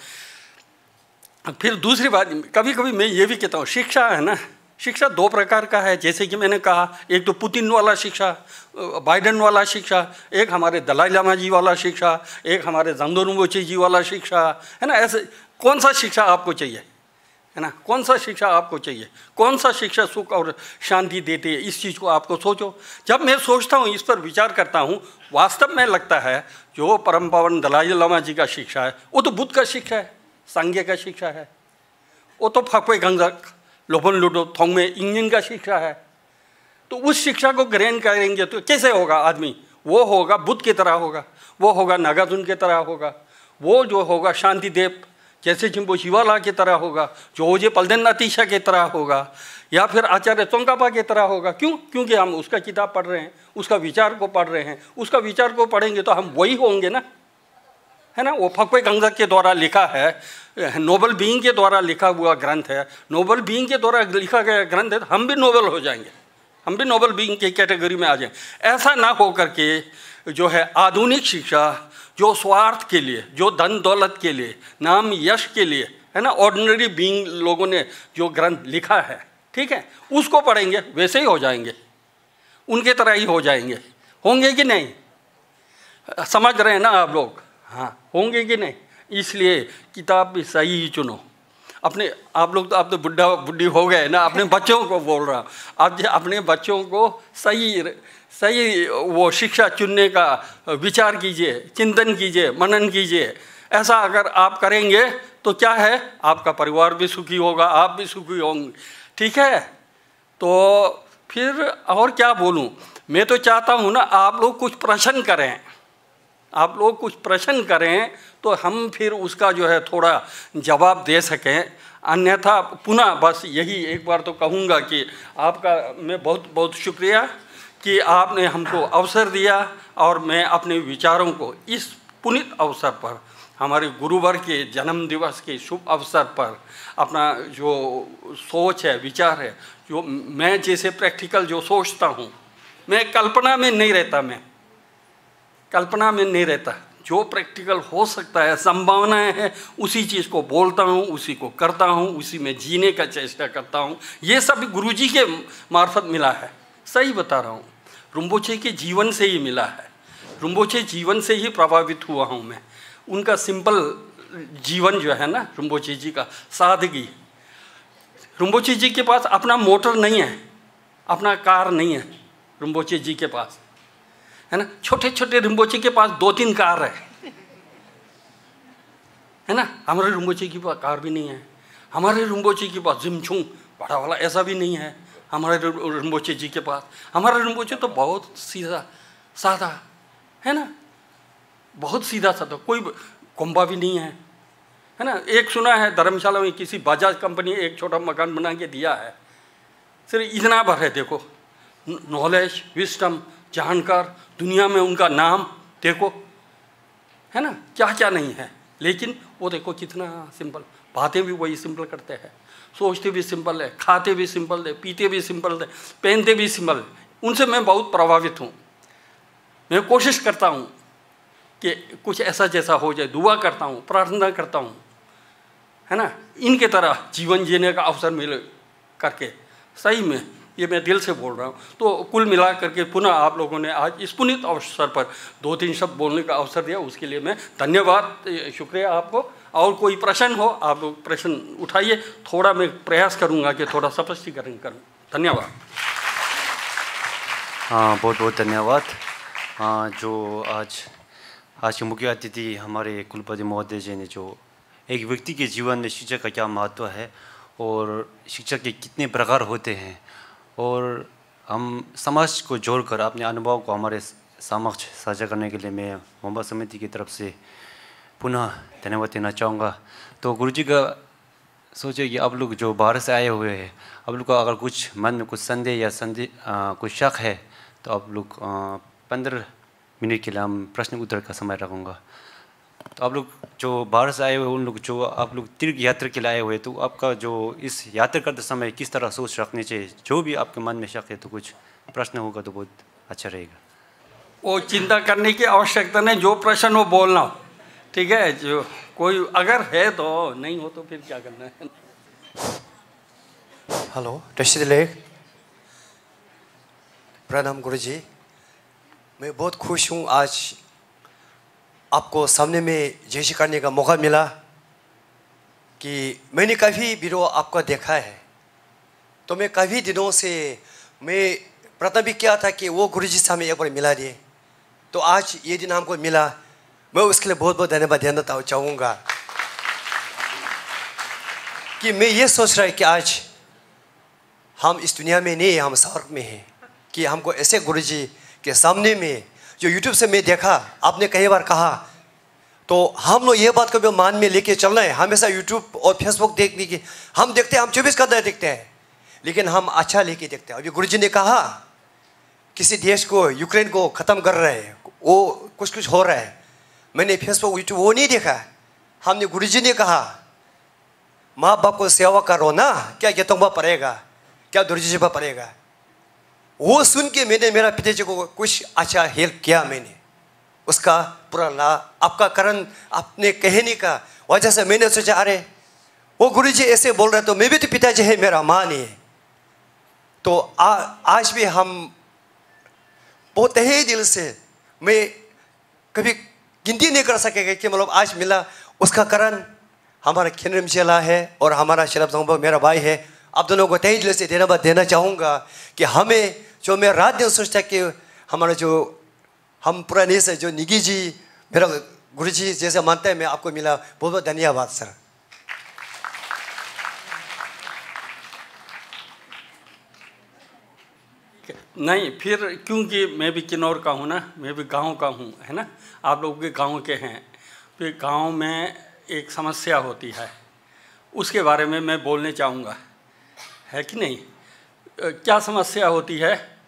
फिर दूसरी बात कभी कभी मैं ये भी कहता हूँ, शिक्षा है ना शिक्षा दो प्रकार का है। जैसे कि मैंने कहा, एक तो पुतिन वाला शिक्षा, बाइडन वाला शिक्षा, एक हमारे दलाई लामा जी वाला शिक्षा, एक हमारे जंदोनुबोची जी वाला शिक्षा, है ना? ऐसे कौन सा शिक्षा आपको चाहिए? है ना? कौन सा शिक्षा आपको चाहिए? कौन सा शिक्षा सुख और शांति देती है? इस चीज़ को आपको सोचो। जब मैं सोचता हूँ, इस पर विचार करता हूँ, वास्तव में लगता है, जो परम पावन दलाई लामा जी का शिक्षा है, वो तो बुद्ध का शिक्षा है संज्ञ का शिक्षा है। वो तो फकवे गंगा लोभन लूडो थोंग में इंजन का शिक्षा है। तो उस शिक्षा को ग्रहण करेंगे तो कैसे होगा आदमी? वो होगा बुद्ध की तरह होगा, वो होगा नागार्जुन की तरह होगा, वो जो होगा शांति देव जैसे चिंबो शिवाला की तरह होगा, जो ओजे पलदन नतीशा की तरह होगा, या फिर आचार्य चौंकापा की तरह होगा। क्यों? क्योंकि हम उसका किताब पढ़ रहे हैं, उसका विचार को पढ़ रहे हैं, उसका विचार को पढ़ेंगे तो हम वही होंगे ना। है ना? वो फकवे गंगा के द्वारा लिखा है, नोबल बीइंग के द्वारा लिखा हुआ ग्रंथ है। नोबल बीइंग के द्वारा लिखा गया ग्रंथ है तो हम भी नोबल हो जाएँगे। हम भी नोबल बीइंग की कैटेगरी में आ जाएँ। ऐसा ना हो करके जो है आधुनिक शिक्षा, जो स्वार्थ के लिए, जो धन दौलत के लिए, नाम यश के लिए, है ना? ऑर्डिनरी बीइंग लोगों ने जो ग्रंथ लिखा है, ठीक है? उसको पढ़ेंगे, वैसे ही हो जाएँगे। उनके तरह ही हो जाएँगे। होंगे कि नहीं? समझ रहे हैं ना आप लोग? हाँ होंगे कि नहीं? इसलिए किताब भी सही ही चुनो। अपने, आप लोग तो आप तो बुढ़ा, बुढ़ी हो गए ना, अपने बच्चों को बोल रहा हूँ। आप अपने बच्चों को सही सही वो शिक्षा चुनने का विचार कीजिए, चिंतन कीजिए, मनन कीजिए। ऐसा अगर आप करेंगे तो क्या है? आपका परिवार भी सुखी होगा, आप भी सुखी होंगे। ठीक है? तो फिर और क्या बोलूँ? मैं तो चाहता हूँ ना, आप लोग कुछ प्रश्न करें। आप लोग कुछ प्रश्न करें तो हम फिर उसका जो है थोड़ा जवाब दे सकें। अन्यथा पुनः बस यही एक बार तो कहूँगा कि आपका मैं बहुत बहुत शुक्रिया कि आपने हमको अवसर दिया और मैं अपने विचारों को इस पुनित अवसर पर, हमारे गुरुवर के जन्म दिवस के शुभ अवसर पर अपना जो सोच है, विचार है, जो मैं जैसे प्रैक्टिकल जो सोचता हूँ, मैं कल्पना में नहीं रहता मैं। कल्पना में नहीं रहता। जो प्रैक्टिकल हो सकता है, संभावनाएँ हैं, उसी चीज़ को बोलता हूँ, उसी को करता हूँ, उसी में जीने का चेष्टा करता हूँ। ये सब गुरुजी के मार्फत मिला है। सही बता रहा हूँ। रुम्बोचे के जीवन से ही मिला है। रुम्बोचे जीवन से ही प्रभावित हुआ हूँ मैं। उनका सिंपल जीवन जो है ना, रुम्बोचे जी का, सादगी। रुम्बोचे जी के पास अपना मोटर नहीं है, अपना कार नहीं है, रुम्बोचे जी के पास। है ना? छोटे छोटे रिम्बोचे के पास दो तीन कार है। है ना? हमारे रुम्बोचे के पास कार भी नहीं है। हमारे रुम्बोचे के पास जिमछू बड़ा वाला ऐसा भी नहीं है। हमारे रिम्बोचे जी के पास। हमारा रिम्बोचे तो बहुत सीधा, सादा, है ना? बहुत सीधा साधा कोई कुंभा भी नहीं है। है ना? एक सुना है, धर्मशाला में किसी बजाज कंपनी एक छोटा मकान बना के दिया है। सिर्फ़ इतना भर है, देखो। नॉलेज, विस्टम जानकार, दुनिया में उनका नाम, देखो। है ना? क्या क्या नहीं है। लेकिन वो देखो कितना सिंपल। बातें भी वही सिंपल करते हैं। सोचते भी सिंपल है, खाते भी सिंपल है, पीते भी सिंपल है, पहनते भी सिंपल उनसे मैं बहुत प्रभावित हूँ। मैं कोशिश करता हूँ कि कुछ ऐसा जैसा हो जाए। दुआ करता हूँ, प्रार्थना करता हूँ। है ना? इनके तरह जीवन जीने का अवसर मिले करके। सही में ये मैं दिल से बोल रहा हूँ। तो कुल मिला करके पुनः आप लोगों ने आज इस पुनित अवसर पर दो तीन शब्द बोलने का अवसर दिया, उसके लिए मैं धन्यवाद शुक्रिया आपको। और कोई प्रश्न हो, आप प्रश्न उठाइए। थोड़ा मैं प्रयास करूँगा कि थोड़ा स्पष्टीकरण करूँ। धन्यवाद। हाँ बहुत बहुत धन्यवाद। हाँ जो आज आज के मुख्य अतिथि हमारे कुलपति महोदय जी ने जो एक व्यक्ति के जीवन में शिक्षा का क्या महत्व है और शिक्षा के कितने प्रकार होते हैं और हम समाज को जोड़कर, अपने अनुभव को हमारे समक्ष साझा करने के लिए मैं मोहम्मद समिति की तरफ़ से पुनः धन्यवाद देना चाहूँगा। तो गुरु जी का सोचे कि आप लोग जो बाहर से आए हुए हैं, आप लोग का अगर कुछ मन में कुछ संदेह या संदेह कुछ शक है तो आप लोग पंद्रह मिनट के लिए हम प्रश्न उत्तर का समय रखूँगा। तो आप लोग जो बाहर से आए हुए उन लोग जो आप लोग तीर्थ यात्रा के लिए आए हुए तो आपका जो इस यात्रा करते समय किस तरह सोच रखनी चाहिए? जो भी आपके मन में शक है तो कुछ प्रश्न होगा तो बहुत अच्छा रहेगा। वो चिंता करने की आवश्यकता नहीं जो प्रश्न हो बोलना। ठीक है जो कोई अगर है तो नहीं हो तो फिर क्या करना है? हेलो लेख प्रणाम गुरु जी मैं बहुत खुश हूँ आज आपको सामने में जैसे करने का मौका मिला कि मैंने कभी वीडियो आपका देखा है। तो मैं कभी दिनों से मैं प्रथम भी किया था कि वो गुरु जी से हमें एक बार मिला दिए तो आज ये दिन हमको मिला। मैं उसके लिए बहुत बहुत धन्यवाद देना चाहूँगा। कि मैं ये सोच रहा है कि आज हम इस दुनिया में नहीं, हम स्वर्ग में हैं। कि हमको ऐसे गुरु जी के सामने में जो यूट्यूब से मैं देखा, आपने कई बार कहा। तो हम लोग ये बात को भी मान में लेके चल रहे हैं। हमेशा यूट्यूब और फेसबुक देखने की, हम देखते हैं, हम चौबीस घंटे देखते हैं। लेकिन हम अच्छा लेके देखते हैं। अभी गुरु जी ने कहा, किसी देश को, यूक्रेन को ख़त्म कर रहे हैं, वो कुछ कुछ हो रहा है। मैंने फेसबुक यूट्यूब वो नहीं देखा। हमने गुरु जी ने कहा, माँ बाप को सेवा करो ना, क्या यतुम्बा पड़ेगा? क्या दुर्जीबा पड़ेगा? वो सुन के मैंने मेरा पिताजी को कुछ अच्छा हेल्प किया मैंने। उसका पूरा ला आपका करण अपने कहने का वजह से मैंने सोचा अरे वो गुरु जी ऐसे बोल रहे तो मैं भी तो पिताजी है मेरा माँ नहीं है। तो आ, आज भी हम बहुत ही दिल से मैं कभी गिनती नहीं कर सकेगा कि मतलब आज मिला। उसका कारण हमारा खिनरम चला है और हमारा जंगबा मेरा भाई है। आप दोनों को तही दिल से धन्यवाद देना चाहूँगा कि हमें जो मैं रात दिन सोचता कि हमारा जो हम पुराने से जो निगी जी, मेरा गुरु जी जैसे मानते हैं, मैं आपको मिला। बहुत बहुत धन्यवाद, सर। नहीं, फिर क्योंकि मैं भी किन्नौर का हूँ ना, मैं भी गाँव का हूँ, है ना? आप लोग भी गाँव के हैं, फिर गाँव में एक समस्या होती है। उसके बारे में मैं बोलने चाहूँगा। है कि नहीं? क्या समस्या होती है?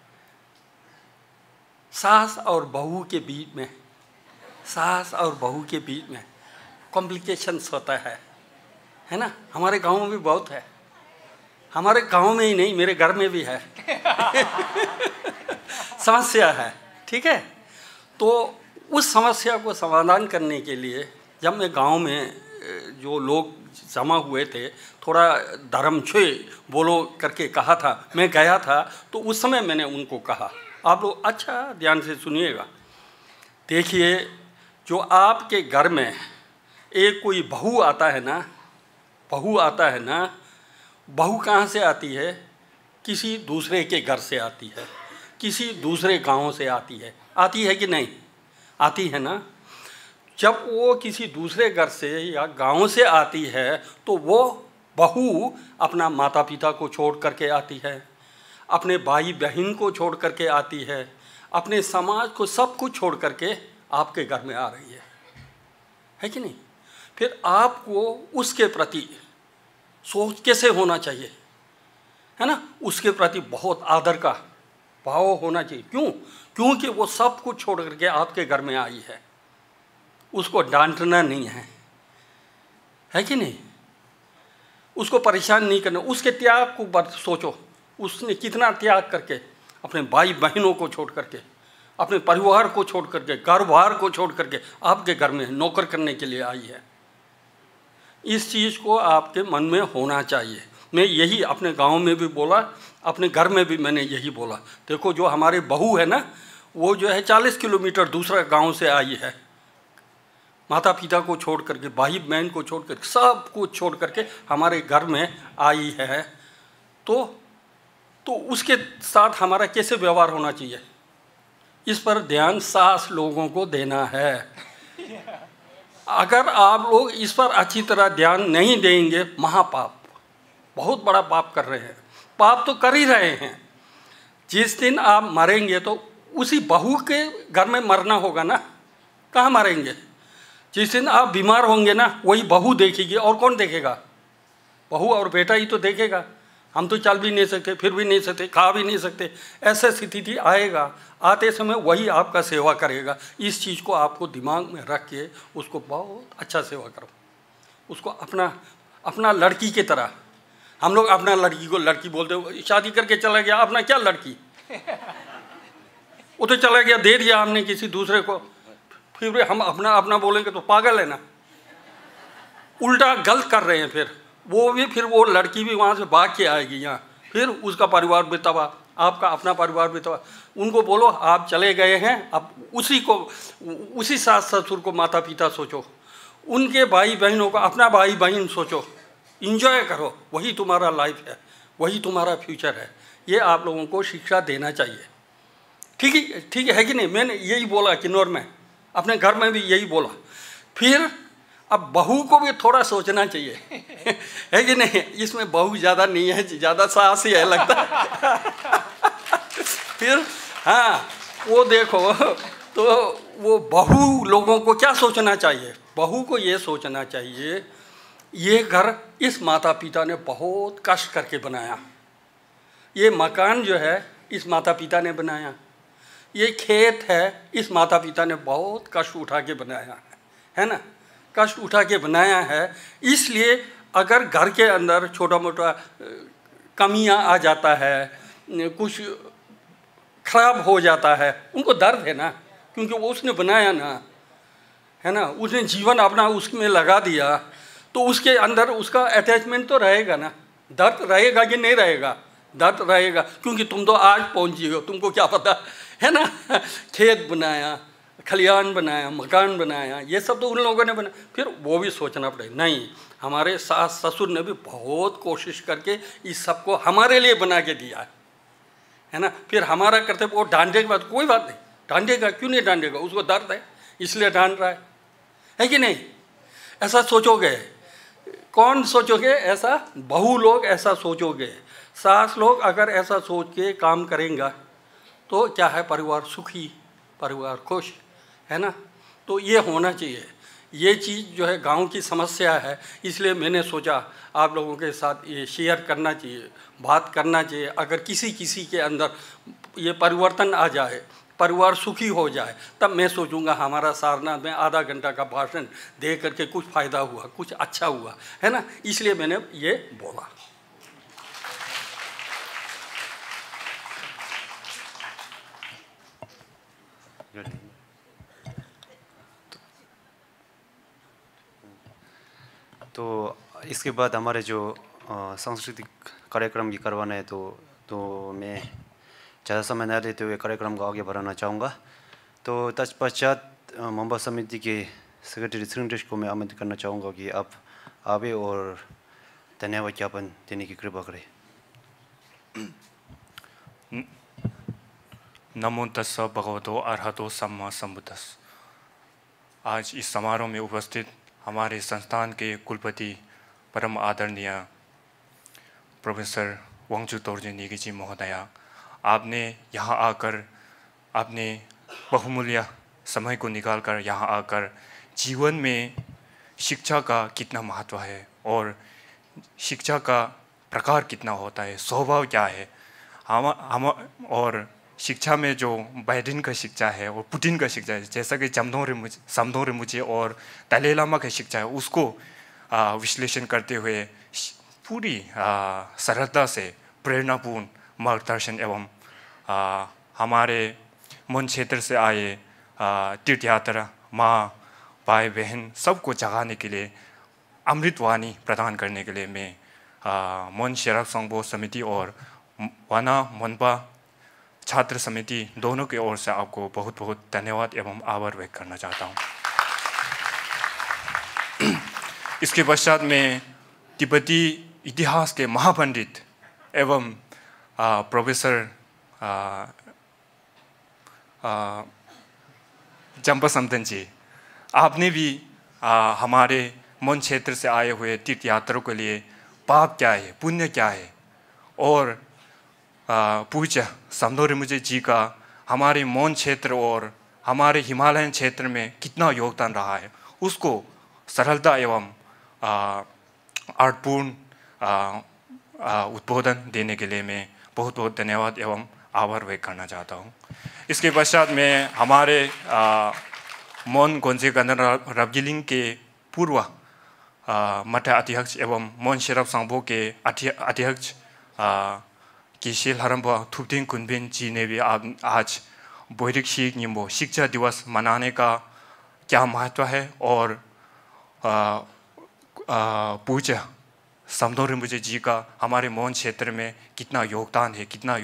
सास और बहू के बीच में, सास और बहू के बीच में कॉम्प्लिकेशंस होता है। है ना? हमारे गाँव में भी बहुत है। हमारे गाँव में ही नहीं, मेरे घर में भी है। समस्या है, ठीक है? तो उस समस्या को समाधान करने के लिए जब मैं गाँव में जो लोग जमा हुए थे, थोड़ा धर्म छे, बोलो करके कहा था। मैं गया था तो उस समय मैंने उनको कहा। आप लोग अच्छा ध्यान से सुनिएगा। देखिए, जो आपके घर में एक कोई बहू आता है ना, बहू आता है ना, बहू कहाँ से आती है? किसी दूसरे के घर से आती है, किसी दूसरे गाँव से आती है। आती है कि नहीं? आती है ना? जब वो किसी दूसरे घर से या गाँव से आती है तो वो बहू अपना माता पिता को छोड़ करके आती है, अपने भाई बहन को छोड़ करके आती है, अपने समाज को सब कुछ छोड़ करके आपके घर में आ रही है। है कि नहीं? फिर आपको उसके प्रति सोच कैसे होना चाहिए? है ना? उसके प्रति बहुत आदर का भाव होना चाहिए। क्यों? क्योंकि वो सब कुछ छोड़ करके आपके घर में आई है। उसको डांटना नहीं है। है कि नहीं? उसको परेशान नहीं करना। उसके त्याग को बात सोचो। उसने कितना त्याग करके, अपने भाई बहनों को छोड़ करके, अपने परिवार को छोड़ करके घर बार को छोड़ करके आपके घर में नौकर करने के लिए आई है। इस चीज़ को आपके मन में होना चाहिए। मैं यही अपने गाँव में भी बोला, अपने घर में भी मैंने यही बोला। देखो, जो हमारे बहू है ना, वो जो है चालीस किलोमीटर दूसरा गाँव से आई है। माता पिता को छोड़ करके, भाई बहन को छोड़ करके, सब कुछ छोड़ करके हमारे घर में आई है। तो तो उसके साथ हमारा कैसे व्यवहार होना चाहिए? इस पर ध्यान सास लोगों को देना है। अगर आप लोग इस पर अच्छी तरह ध्यान नहीं देंगे, महापाप, बहुत बड़ा पाप कर रहे हैं। पाप तो कर ही रहे हैं। जिस दिन आप मरेंगे तो उसी बहू के घर में मरना होगा ना? कहाँ मरेंगे? जिस दिन आप बीमार होंगे ना, वही बहू देखेगी और कौन देखेगा? बहू और बेटा ही तो देखेगा। हम तो चल भी नहीं सकते, फिर भी नहीं सकते, खा भी नहीं सकते। ऐसा स्थिति आएगा, आते समय वही आपका सेवा करेगा। इस चीज़ को आपको दिमाग में रख के उसको बहुत अच्छा सेवा करो। उसको अपना अपना लड़की की तरह। हम लोग अपना लड़की को, लड़की बोलते हो शादी करके चला गया, अपना क्या लड़की? वो तो चला गया, दे दिया हमने किसी दूसरे को। फिर भी हम अपना अपना बोलेंगे तो पागल है ना। उल्टा गलत कर रहे हैं फिर। वो भी, फिर वो लड़की भी वहाँ से भाग के आएगी यहाँ। फिर उसका परिवार भी तबाह, आपका अपना परिवार भी तबाह। उनको बोलो, आप चले गए हैं, अब उसी को, उसी सास ससुर को माता पिता सोचो। उनके भाई बहनों को, अपना भाई बहन सोचो। इन्जॉय करो, वही तुम्हारा लाइफ है, वही तुम्हारा फ्यूचर है। ये आप लोगों को शिक्षा देना चाहिए। ठीक है ठीक है कि नहीं? मैंने यही बोला किन्नौर में अपने घर में भी यही बोला। फिर अब बहू को भी थोड़ा सोचना चाहिए। है कि नहीं? इसमें बहू ज़्यादा नहीं है, ज़्यादा साहस ही है लगता फिर हाँ वो देखो तो वो बहू लोगों को क्या सोचना चाहिए? बहू को ये सोचना चाहिए, ये घर इस माता पिता ने बहुत कष्ट करके बनाया। ये मकान जो है, इस माता पिता ने बनाया। ये खेत है, इस माता पिता ने बहुत कष्ट उठा के बनाया है है ना? कष्ट उठा के बनाया है, इसलिए अगर घर के अंदर छोटा मोटा कमियाँ आ जाता है कुछ खराब हो जाता है, उनको दर्द है ना, क्योंकि वो उसने बनाया ना, है ना? उसने जीवन अपना उसमें लगा दिया तो उसके अंदर उसका अटैचमेंट तो रहेगा ना। दर्द रहेगा कि नहीं रहेगा? दर्द रहेगा, क्योंकि तुम तो आज पहुँची हो, तुमको क्या पता है ना? खेत बनाया, खलियान बनाया, मकान बनाया, ये सब तो उन लोगों ने बनाया फिर वो भी सोचना पड़ेगा, नहीं, हमारे सास ससुर ने भी बहुत कोशिश करके इस सबको हमारे लिए बना के दिया है। है ना? फिर हमारा करते वो डांटे की बात कोई बात नहीं, डांटेगा, क्यों नहीं डांटेगा? उसको दर्द है, इसलिए डांट रहा है। है कि नहीं? ऐसा सोचोगे? कौन सोचोगे? ऐसा, बहु लोग ऐसा सोचोगे। सास लोग अगर ऐसा सोच के काम करेंगे तो क्या है परिवार सुखी, परिवार खुश, है ना? तो ये होना चाहिए। ये चीज़ जो है गाँव की समस्या है, इसलिए मैंने सोचा आप लोगों के साथ ये शेयर करना चाहिए, बात करना चाहिए। अगर किसी किसी के अंदर ये परिवर्तन आ जाए, परिवार सुखी हो जाए, तब मैं सोचूँगा हमारा सारनाथ में आधा घंटा का भाषण दे करके कुछ फ़ायदा हुआ, कुछ अच्छा हुआ, है ना? इसलिए मैंने ये बोला। तो इसके बाद हमारे जो सांस्कृतिक कार्यक्रम भी करवाना है तो तो मैं ज़्यादा समय न लेते हुए कार्यक्रम को आगे बढ़ाना चाहूँगा। तो तत्पश्चात मुंबई समिति के सेक्रेटरी श्रृंगेश को मैं आमंत्रित करना चाहूँगा कि आप आवे और धन्यवाद ज्ञापन देने की कृपा करें। नमो तस् भगवतो अरहतो सम्मा आज इस समारोह में उपस्थित हमारे संस्थान के कुलपति परम आदरणीय प्रोफेसर वंगचू तोरजे नेगी जी महोदया, आपने यहाँ आकर अपने बहुमूल्य समय को निकाल कर यहाँ आकर जीवन में शिक्षा का कितना महत्व है और शिक्षा का प्रकार कितना होता है, स्वभाव क्या है? हम हम और शिक्षा में जो बाइडेन का शिक्षा है और पुटिन का शिक्षा है। जैसा कि जमदों मुझे समदों मुझे और दलाई लामा का शिक्षा है उसको विश्लेषण करते हुए पूरी सरलता से प्रेरणापूर्ण मार्गदर्शन एवं आ, हमारे मन क्षेत्र से आए तीर्थ यात्रा माँ भाई बहन सबको जगाने के लिए अमृतवाणी प्रदान करने के लिए मैं मन शेरक संघ समिति और वाना मनपा छात्र समिति दोनों की ओर से आपको बहुत बहुत धन्यवाद एवं आभार व्यक्त करना चाहता हूँ। इसके पश्चात मैं तिब्बती इतिहास के महापंडित एवं प्रोफेसर चंपा समतन जी आपने भी आ, हमारे मन क्षेत्र से आए हुए तीर्थ यात्रों के लिए पाप क्या है पुण्य क्या है? और पूज्य समदोर मुझे जी का हमारे मौन क्षेत्र और हमारे हिमालयन क्षेत्र में कितना योगदान रहा है, उसको सरलता एवं अर्थपूर्ण उद्बोधन देने के लिए मैं बहुत बहुत धन्यवाद एवं आभार व्यक्त करना चाहता हूँ। इसके पश्चात मैं हमारे मौन गोंजे गंदन रबगिलिंग के पूर्व मठ अध्यक्ष एवं मौन शेरफ सांबो के अध्यक्ष किशिल हरम्ब थुपतिंग कुनबिन जी ने भी आज बोरिक शीख निम्बो शिक्षा दिवस मनाने का क्या महत्व है और पूजा समदोर मुझे जी का हमारे मौन क्षेत्र में कितना योगदान है कितना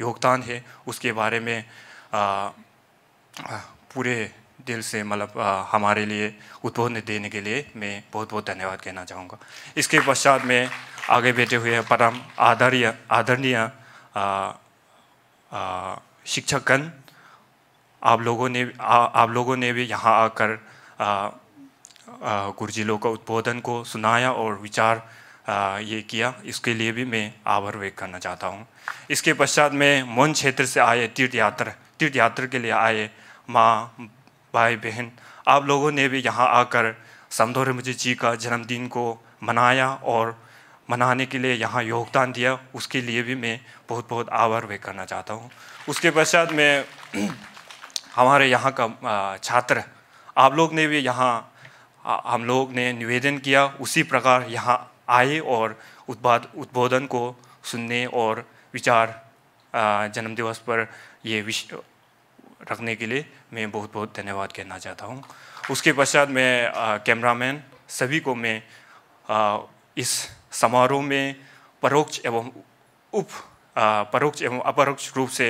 योगदान है उसके बारे में आ, पूरे दिल से मतलब हमारे लिए उद्बोधन देने के लिए मैं बहुत बहुत धन्यवाद कहना चाहूँगा इसके पश्चात में आगे बैठे हुए परम आदरणीय आदरणीय शिक्षकगण आप लोगों ने आ, आप लोगों ने भी यहाँ आकर आ, गुरुजी लोग का उद्बोधन को सुनाया और विचार आ, ये किया। इसके लिए भी मैं आभार व्यक्त करना चाहता हूँ। इसके पश्चात मैं मन क्षेत्र से आए तीर्थ यात्रा तीर्थ यात्रा के लिए आए माँ भाई बहन आप लोगों ने भी यहाँ आकर समदौर मुझे जी का जन्मदिन को मनाया और मनाने के लिए यहाँ योगदान दिया उसके लिए भी मैं बहुत बहुत आभार व्यक्त करना चाहता हूँ। उसके पश्चात मैं हमारे यहाँ का छात्र आप लोग ने भी यहाँ हम लोग ने निवेदन किया उसी प्रकार यहाँ आए और उत्पाद उद्बोधन को सुनने और विचार जन्मदिवस पर ये विषय रखने के लिए मैं बहुत बहुत धन्यवाद कहना चाहता हूँ। उसके पश्चात मैं कैमरामैन सभी को मैं आ, इस समारोह में परोक्ष एवं उप परोक्ष एवं अपरोक्ष रूप से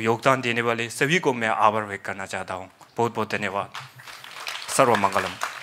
योगदान देने वाले सभी को मैं आभार व्यक्त करना चाहता हूँ। बहुत बहुत धन्यवाद। सर्वमंगलम।